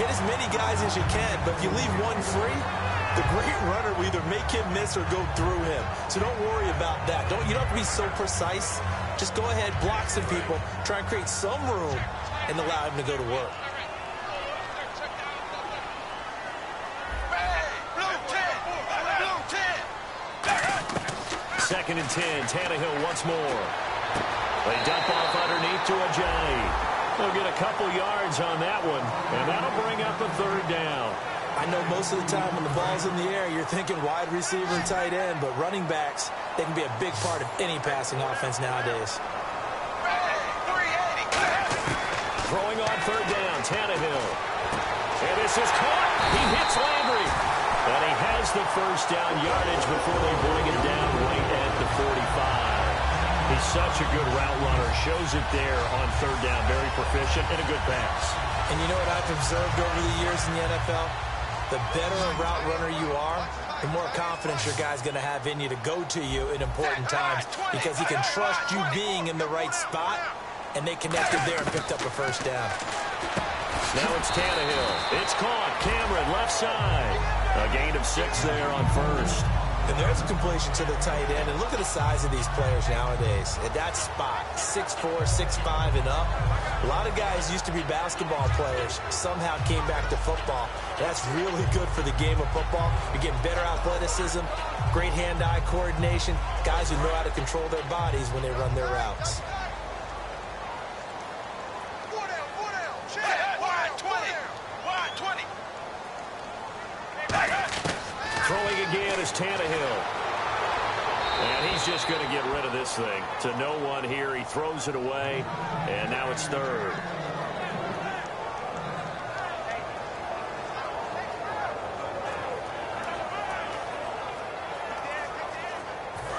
Get as many guys as you can, but if you leave one free, the great runner will either make him miss or go through him. So don't worry about that. Don't You don't have to be so precise. Just go ahead, block some people, try and create some room, and allow him to go to work. Blue 10! Blue 10! Second and 10. Tannehill once more. They dump off underneath to Ajayi. They'll get a couple yards on that one, and that'll bring up a third down. I know most of the time when the ball's in the air, you're thinking wide receiver and tight end, but running backs, they can be a big part of any passing offense nowadays. Throwing on third down, Tannehill. And this is caught. He hits Landry. And he has the first down yardage before they bring it down right at the 45. He's such a good route runner. Shows it there on third down. Very proficient and a good pass. And you know what I've observed over the years in the NFL? The better a route runner you are, the more confidence your guy's going to have in you to go to you in important times because he can trust you being in the right spot, and they connected there and picked up a first down. Now it's Tannehill. It's caught. Cameron, left side. A gain of six there on first. And there's a completion to the tight end. And look at the size of these players nowadays. At that spot, 6'4", 6'5", and up. A lot of guys used to be basketball players, somehow came back to football. That's really good for the game of football. You're getting better athleticism, great hand-eye coordination, guys who know how to control their bodies when they run their routes. Four down, four Throwing again is Tannehill. And he's just going to get rid of this thing. To no one here. He throws it away. And now it's third.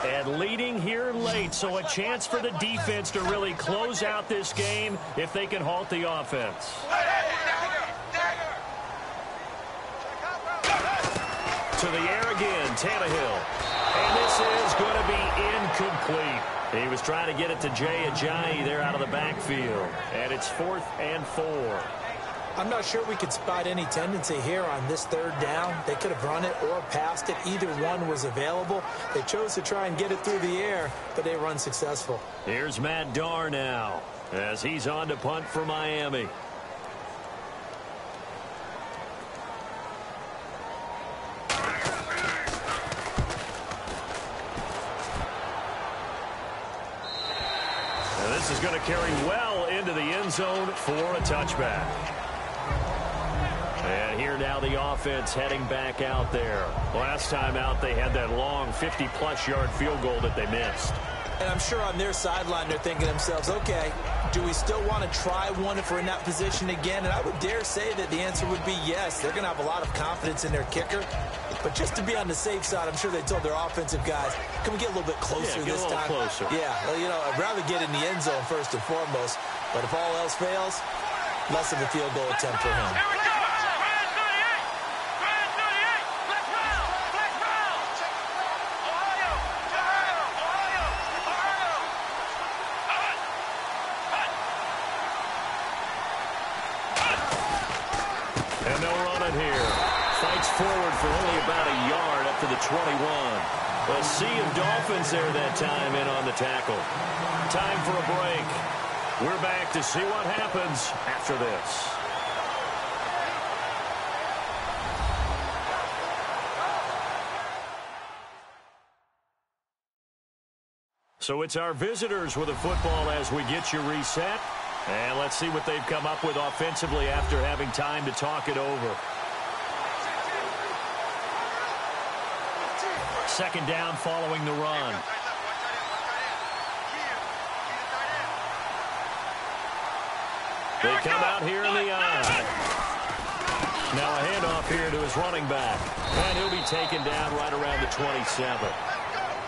And leading here late, so a chance for the defense to really close out this game if they can halt the offense. To the air again, Tannehill. And this is going to be incomplete. He was trying to get it to Jay Ajayi there out of the backfield. And it's fourth and four. I'm not sure we could spot any tendency here on this third down. They could have run it or passed it. Either one was available. They chose to try and get it through the air, but they run successful. Here's Matt Darr now as he's on to punt for Miami. And this is going to carry well into the end zone for a touchback. And here now the offense heading back out there. Last time out they had that long 50-plus yard field goal that they missed. And I'm sure on their sideline they're thinking to themselves, okay, do we still want to try one if we're in that position again? And I would dare say that the answer would be yes. They're going to have a lot of confidence in their kicker. But just to be on the safe side, I'm sure they told their offensive guys, can we get a little bit closer yeah, this time? Closer. Yeah, well, you know, I'd rather get in the end zone first and foremost. But if all else fails, less of a field goal attempt for him. And they'll run it here. Fights forward for only about a yard up to the 21. A sea of Dolphins there that time in on the tackle. Time for a break. We're back to see what happens after this. So it's our visitors with a football as we get you reset. And let's see what they've come up with offensively after having time to talk it over. Second down following the run. They come out here in the I. Now a handoff here to his running back. And he'll be taken down right around the 27.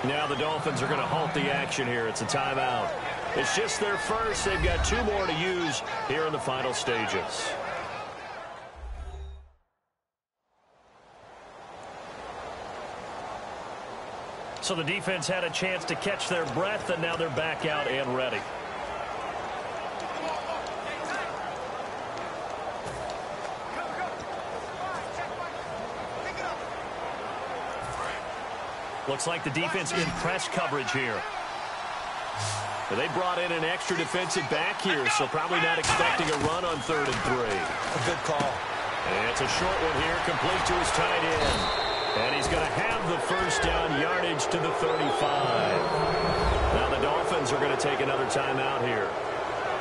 Now the Dolphins are going to halt the action here. It's a timeout. It's just their first. They've got two more to use here in the final stages. So the defense had a chance to catch their breath, and now they're back out and ready. Looks like the defense in press coverage here. They brought in an extra defensive back here, so probably not expecting a run on third and three. A good call. And it's a short one here, complete to his tight end. And he's going to have the first down yardage to the 35. Now the Dolphins are going to take another timeout here.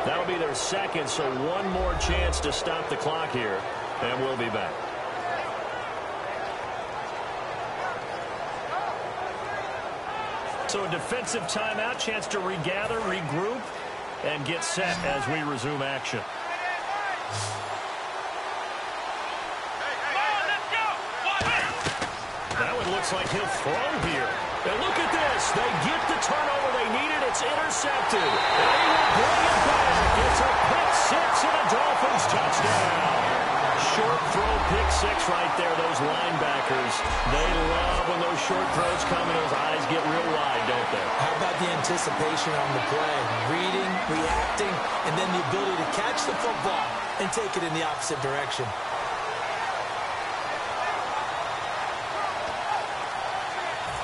That'll be their second, so one more chance to stop the clock here. And we'll be back. So a defensive timeout, chance to regather, regroup, and get set as we resume action. That one looks like he'll throw here. And look at this. They get the turnover they needed. It's intercepted. He will bring it back. It's a pick six and a Dolphins touchdown. short throw pick six right there, those linebackers. They love when those short throws come and those eyes get real wide, don't they? How about the anticipation on the play? Reading, reacting, and then the ability to catch the football and take it in the opposite direction.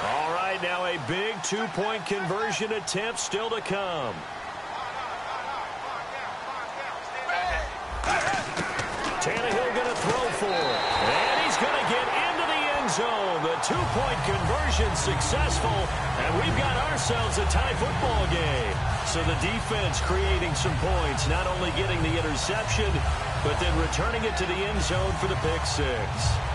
All right, now a big two-point conversion attempt still to come. Tannehill going to throw for it. And he's going to get into the end zone. The two-point conversion successful. And we've got ourselves a tie football game. So the defense creating some points, not only getting the interception, but then returning it to the end zone for the pick six.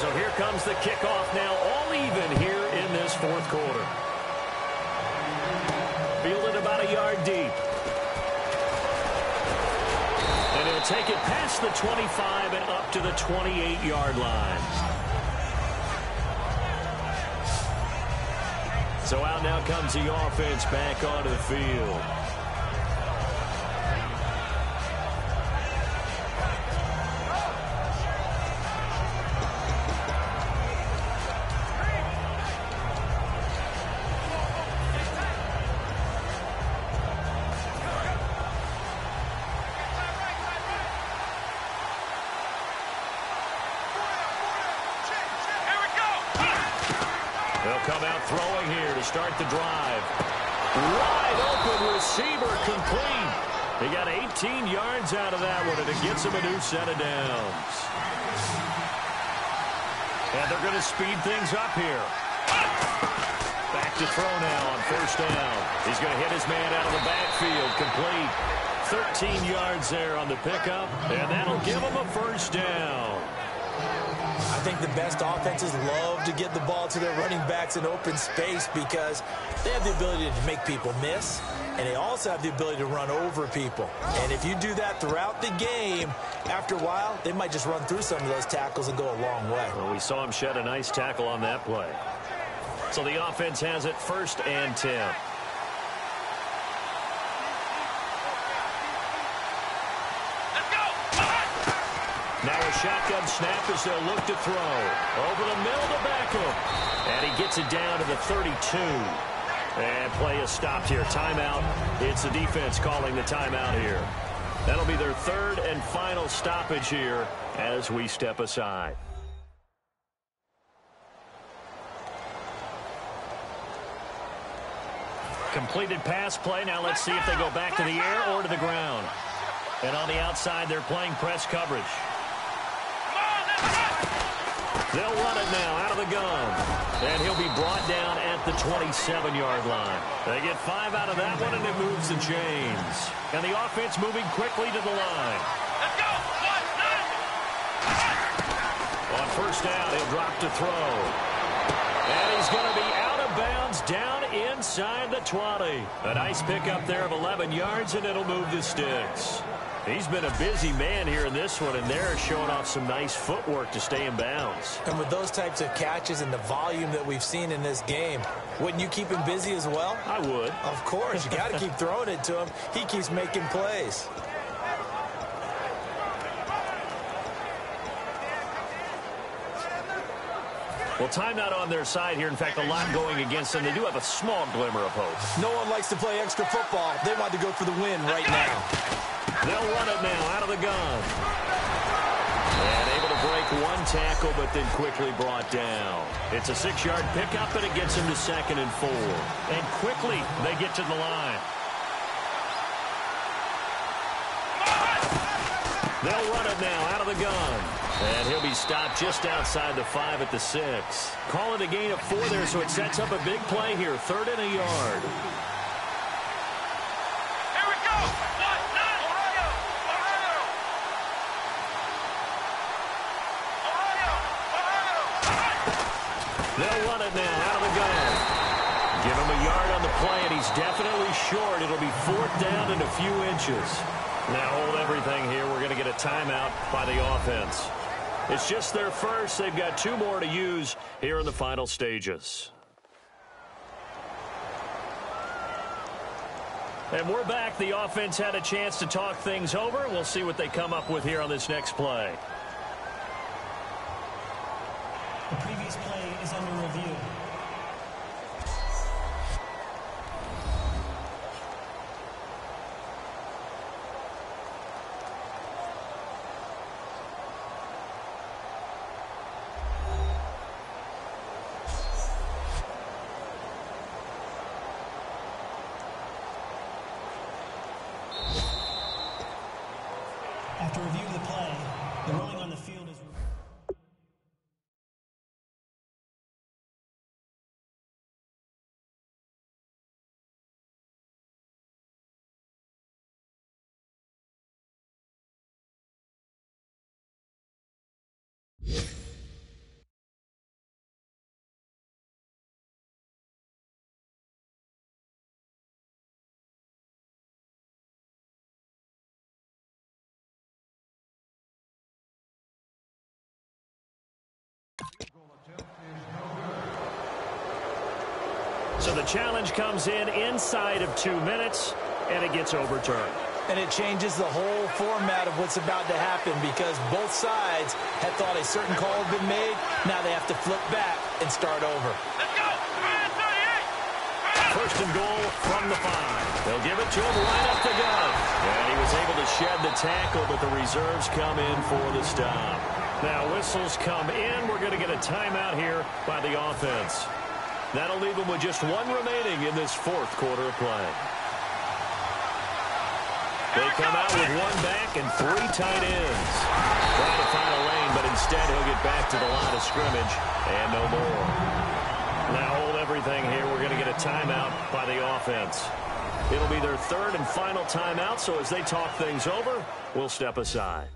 So here comes the kickoff now, all even here in this fourth quarter. Fielded about a yard deep. And he'll take it past the 25 and up to the 28-yard line. So out now comes the offense back onto the field. The drive. Wide open receiver complete. He got 18 yards out of that one, and it gets him a new set of downs. And they're going to speed things up here. Back to throw now on first down. He's going to hit his man out of the backfield, complete. 13 yards there on the pickup, and that'll give him a first down. I think the best offenses love to get the ball to their running backs in open space because they have the ability to make people miss, and they also have the ability to run over people. And if you do that throughout the game, after a while, they might just run through some of those tackles and go a long way. Well, we saw him shed a nice tackle on that play. So the offense has it first and 10. Now a shotgun snap as they'll look to throw. Over the middle to Beckham. And he gets it down to the 32. And play is stopped here. Timeout. It's the defense calling the timeout here. That'll be their third and final stoppage here as we step aside. Completed pass play. Now let's see if they go back to the air or to the ground. And on the outside, they're playing press coverage. Come on, let's go. They'll run it now out of the gun. And he'll be brought down at the 27-yard line. They get five out of that one, and it moves the chains. And the offense moving quickly to the line. Let's go. One, nine. On first down, he'll drop to throw. And he's going to be out of bounds down inside the 20. A nice pickup there of 11 yards, and it'll move the sticks. He's been a busy man here in this one, and they're showing off some nice footwork to stay in bounds. And with those types of catches and the volume that we've seen in this game, wouldn't you keep him busy as well? I would. Of course, you got to keep throwing it to him. He keeps making plays. Well, timeout on their side here. In fact, a lot going against them. They do have a small glimmer of hope. No one likes to play extra football. They want to go for the win right now. They'll run it now out of the gun. And able to break one tackle, but then quickly brought down. It's a six-yard pickup, and it gets them to second and four. And quickly, they get to the line. They'll run it now out of the gun. And he'll be stopped just outside the five at the six. Call it a gain of four there, so it sets up a big play here. Third and a yard. Here we go. One, nine. Ohio. Ohio. Ohio. Ohio. They'll run it now out of the gun. Give him a yard on the play, and he's definitely short. It'll be fourth down and a few inches. Now hold everything here. We're going to get a timeout by the offense. It's just their first. They've got two more to use here in the final stages. And we're back. The offense had a chance to talk things over. We'll see what they come up with here on this next play. The previous play is under review. So the challenge comes in inside of two minutes, and it gets overturned. And it changes the whole format of what's about to happen because both sides had thought a certain call had been made. Now they have to flip back and start over. Let's go! First and goal from the five. They'll give it to him right up the gut. And he was able to shed the tackle, but the reserves come in for the stop. Now whistles come in. We're going to get a timeout here by the offense. That'll leave them with just one remaining in this fourth quarter of play. They come out with one back and three tight ends. Trying to find a lane, but instead he'll get back to the line of scrimmage and no more. Now hold everything here. We're going to get a timeout by the offense. It'll be their third and final timeout, so as they talk things over, we'll step aside.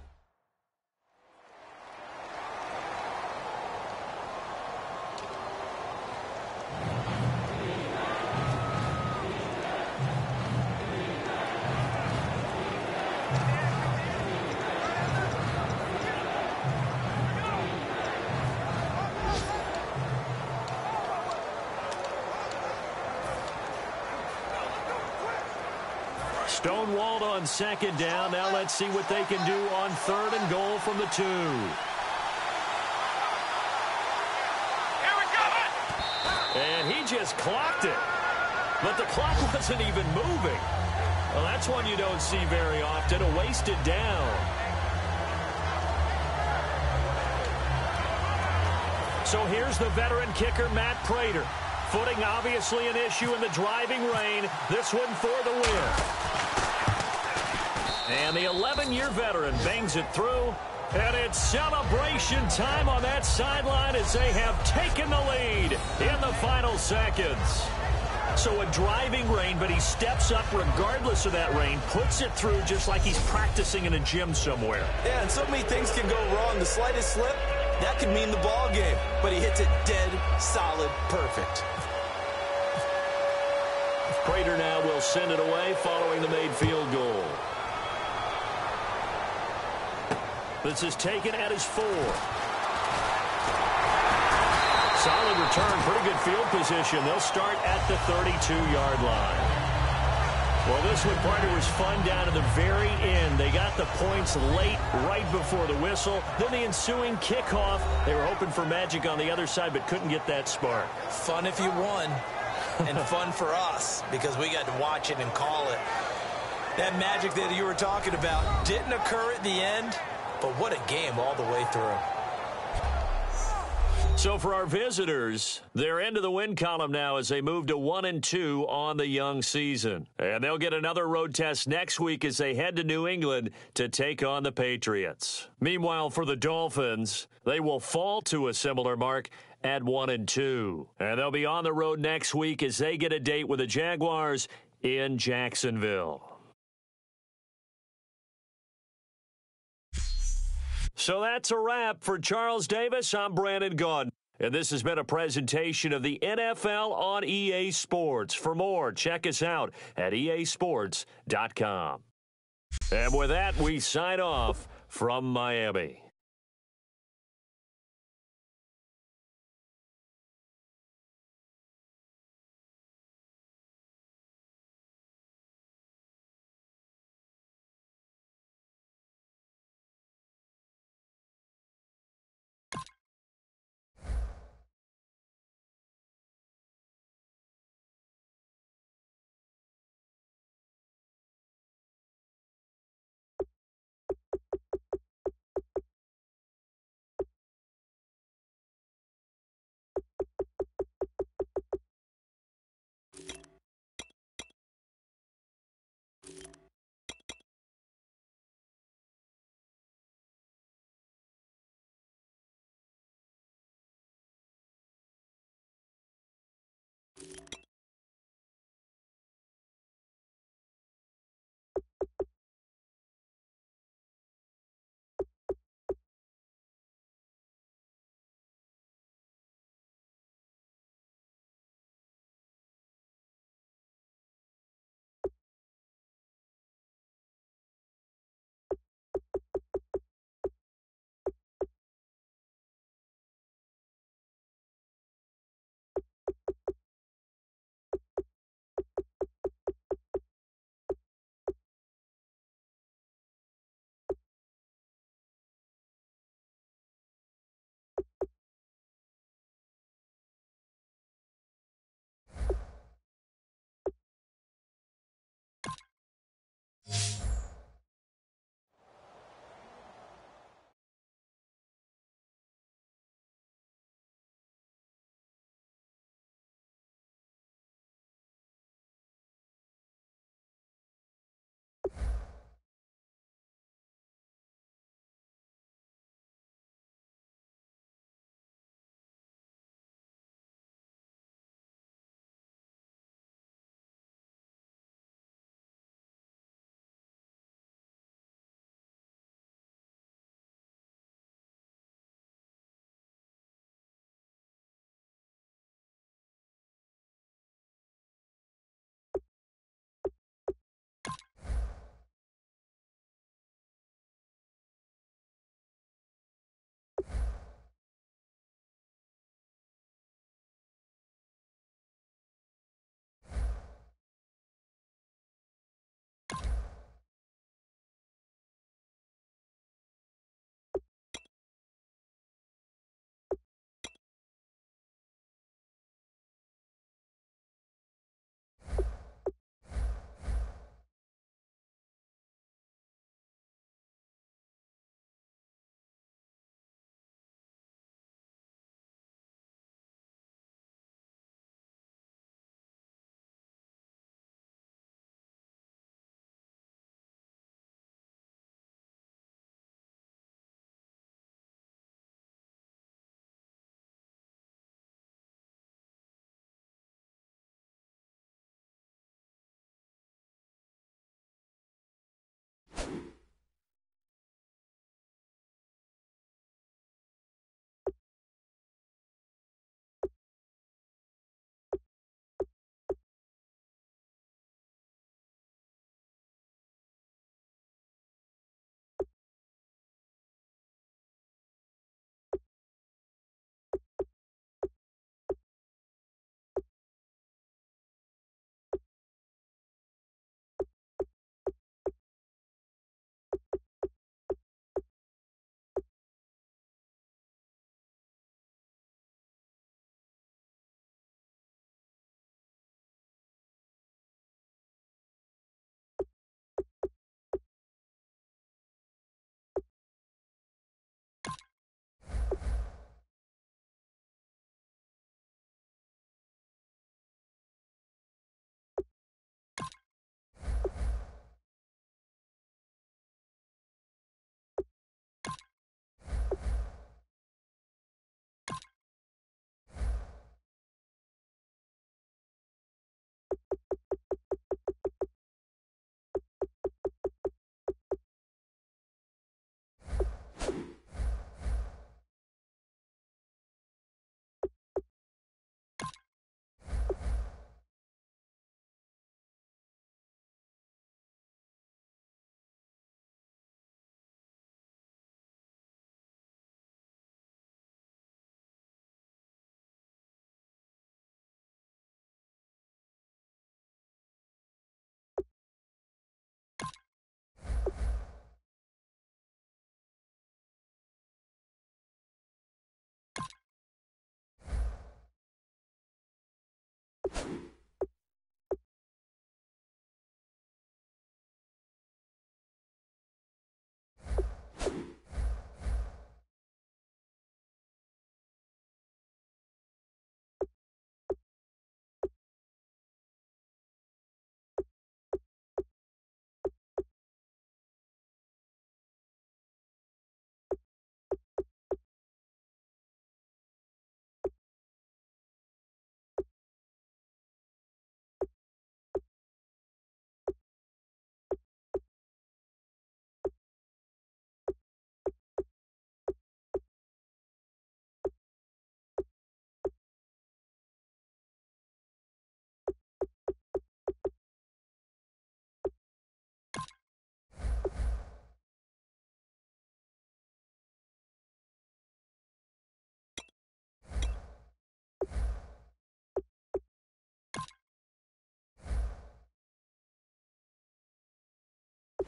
Second down. Now let's see what they can do on third and goal from the two. Here we go! And he just clocked it. But the clock wasn't even moving. Well, that's one you don't see very often, a wasted down. So here's the veteran kicker, Matt Prater. Footing obviously an issue in the driving rain. This one for the win. And the 11-year veteran bangs it through. And it's celebration time on that sideline as they have taken the lead in the final seconds. So a driving rain, but he steps up regardless of that rain, puts it through just like he's practicing in a gym somewhere. Yeah, and so many things can go wrong. The slightest slip, that could mean the ball game. But he hits it dead, solid, perfect. Prater now will send it away following the made field goal. This is taken at his four. Solid return, pretty good field position. They'll start at the 32-yard line. Well, this one, partner, was fun down to the very end. They got the points late, right before the whistle. Then the ensuing kickoff. They were hoping for magic on the other side, but couldn't get that spark. Fun if you won, and fun for us because we got to watch it and call it. That magic that you were talking about didn't occur at the end, but what a game all the way through. So for our visitors, they're into the win column now as they move to 1 and 2 on the young season. And they'll get another road test next week as they head to New England to take on the Patriots. Meanwhile, for the Dolphins, they will fall to a similar mark at 1 and 2. And they'll be on the road next week as they get a date with the Jaguars in Jacksonville. So that's a wrap for Charles Davis. I'm Brandon Gaudin. And this has been a presentation of the NFL on EA Sports. For more, check us out at easports.com. And with that, we sign off from Miami.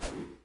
you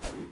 you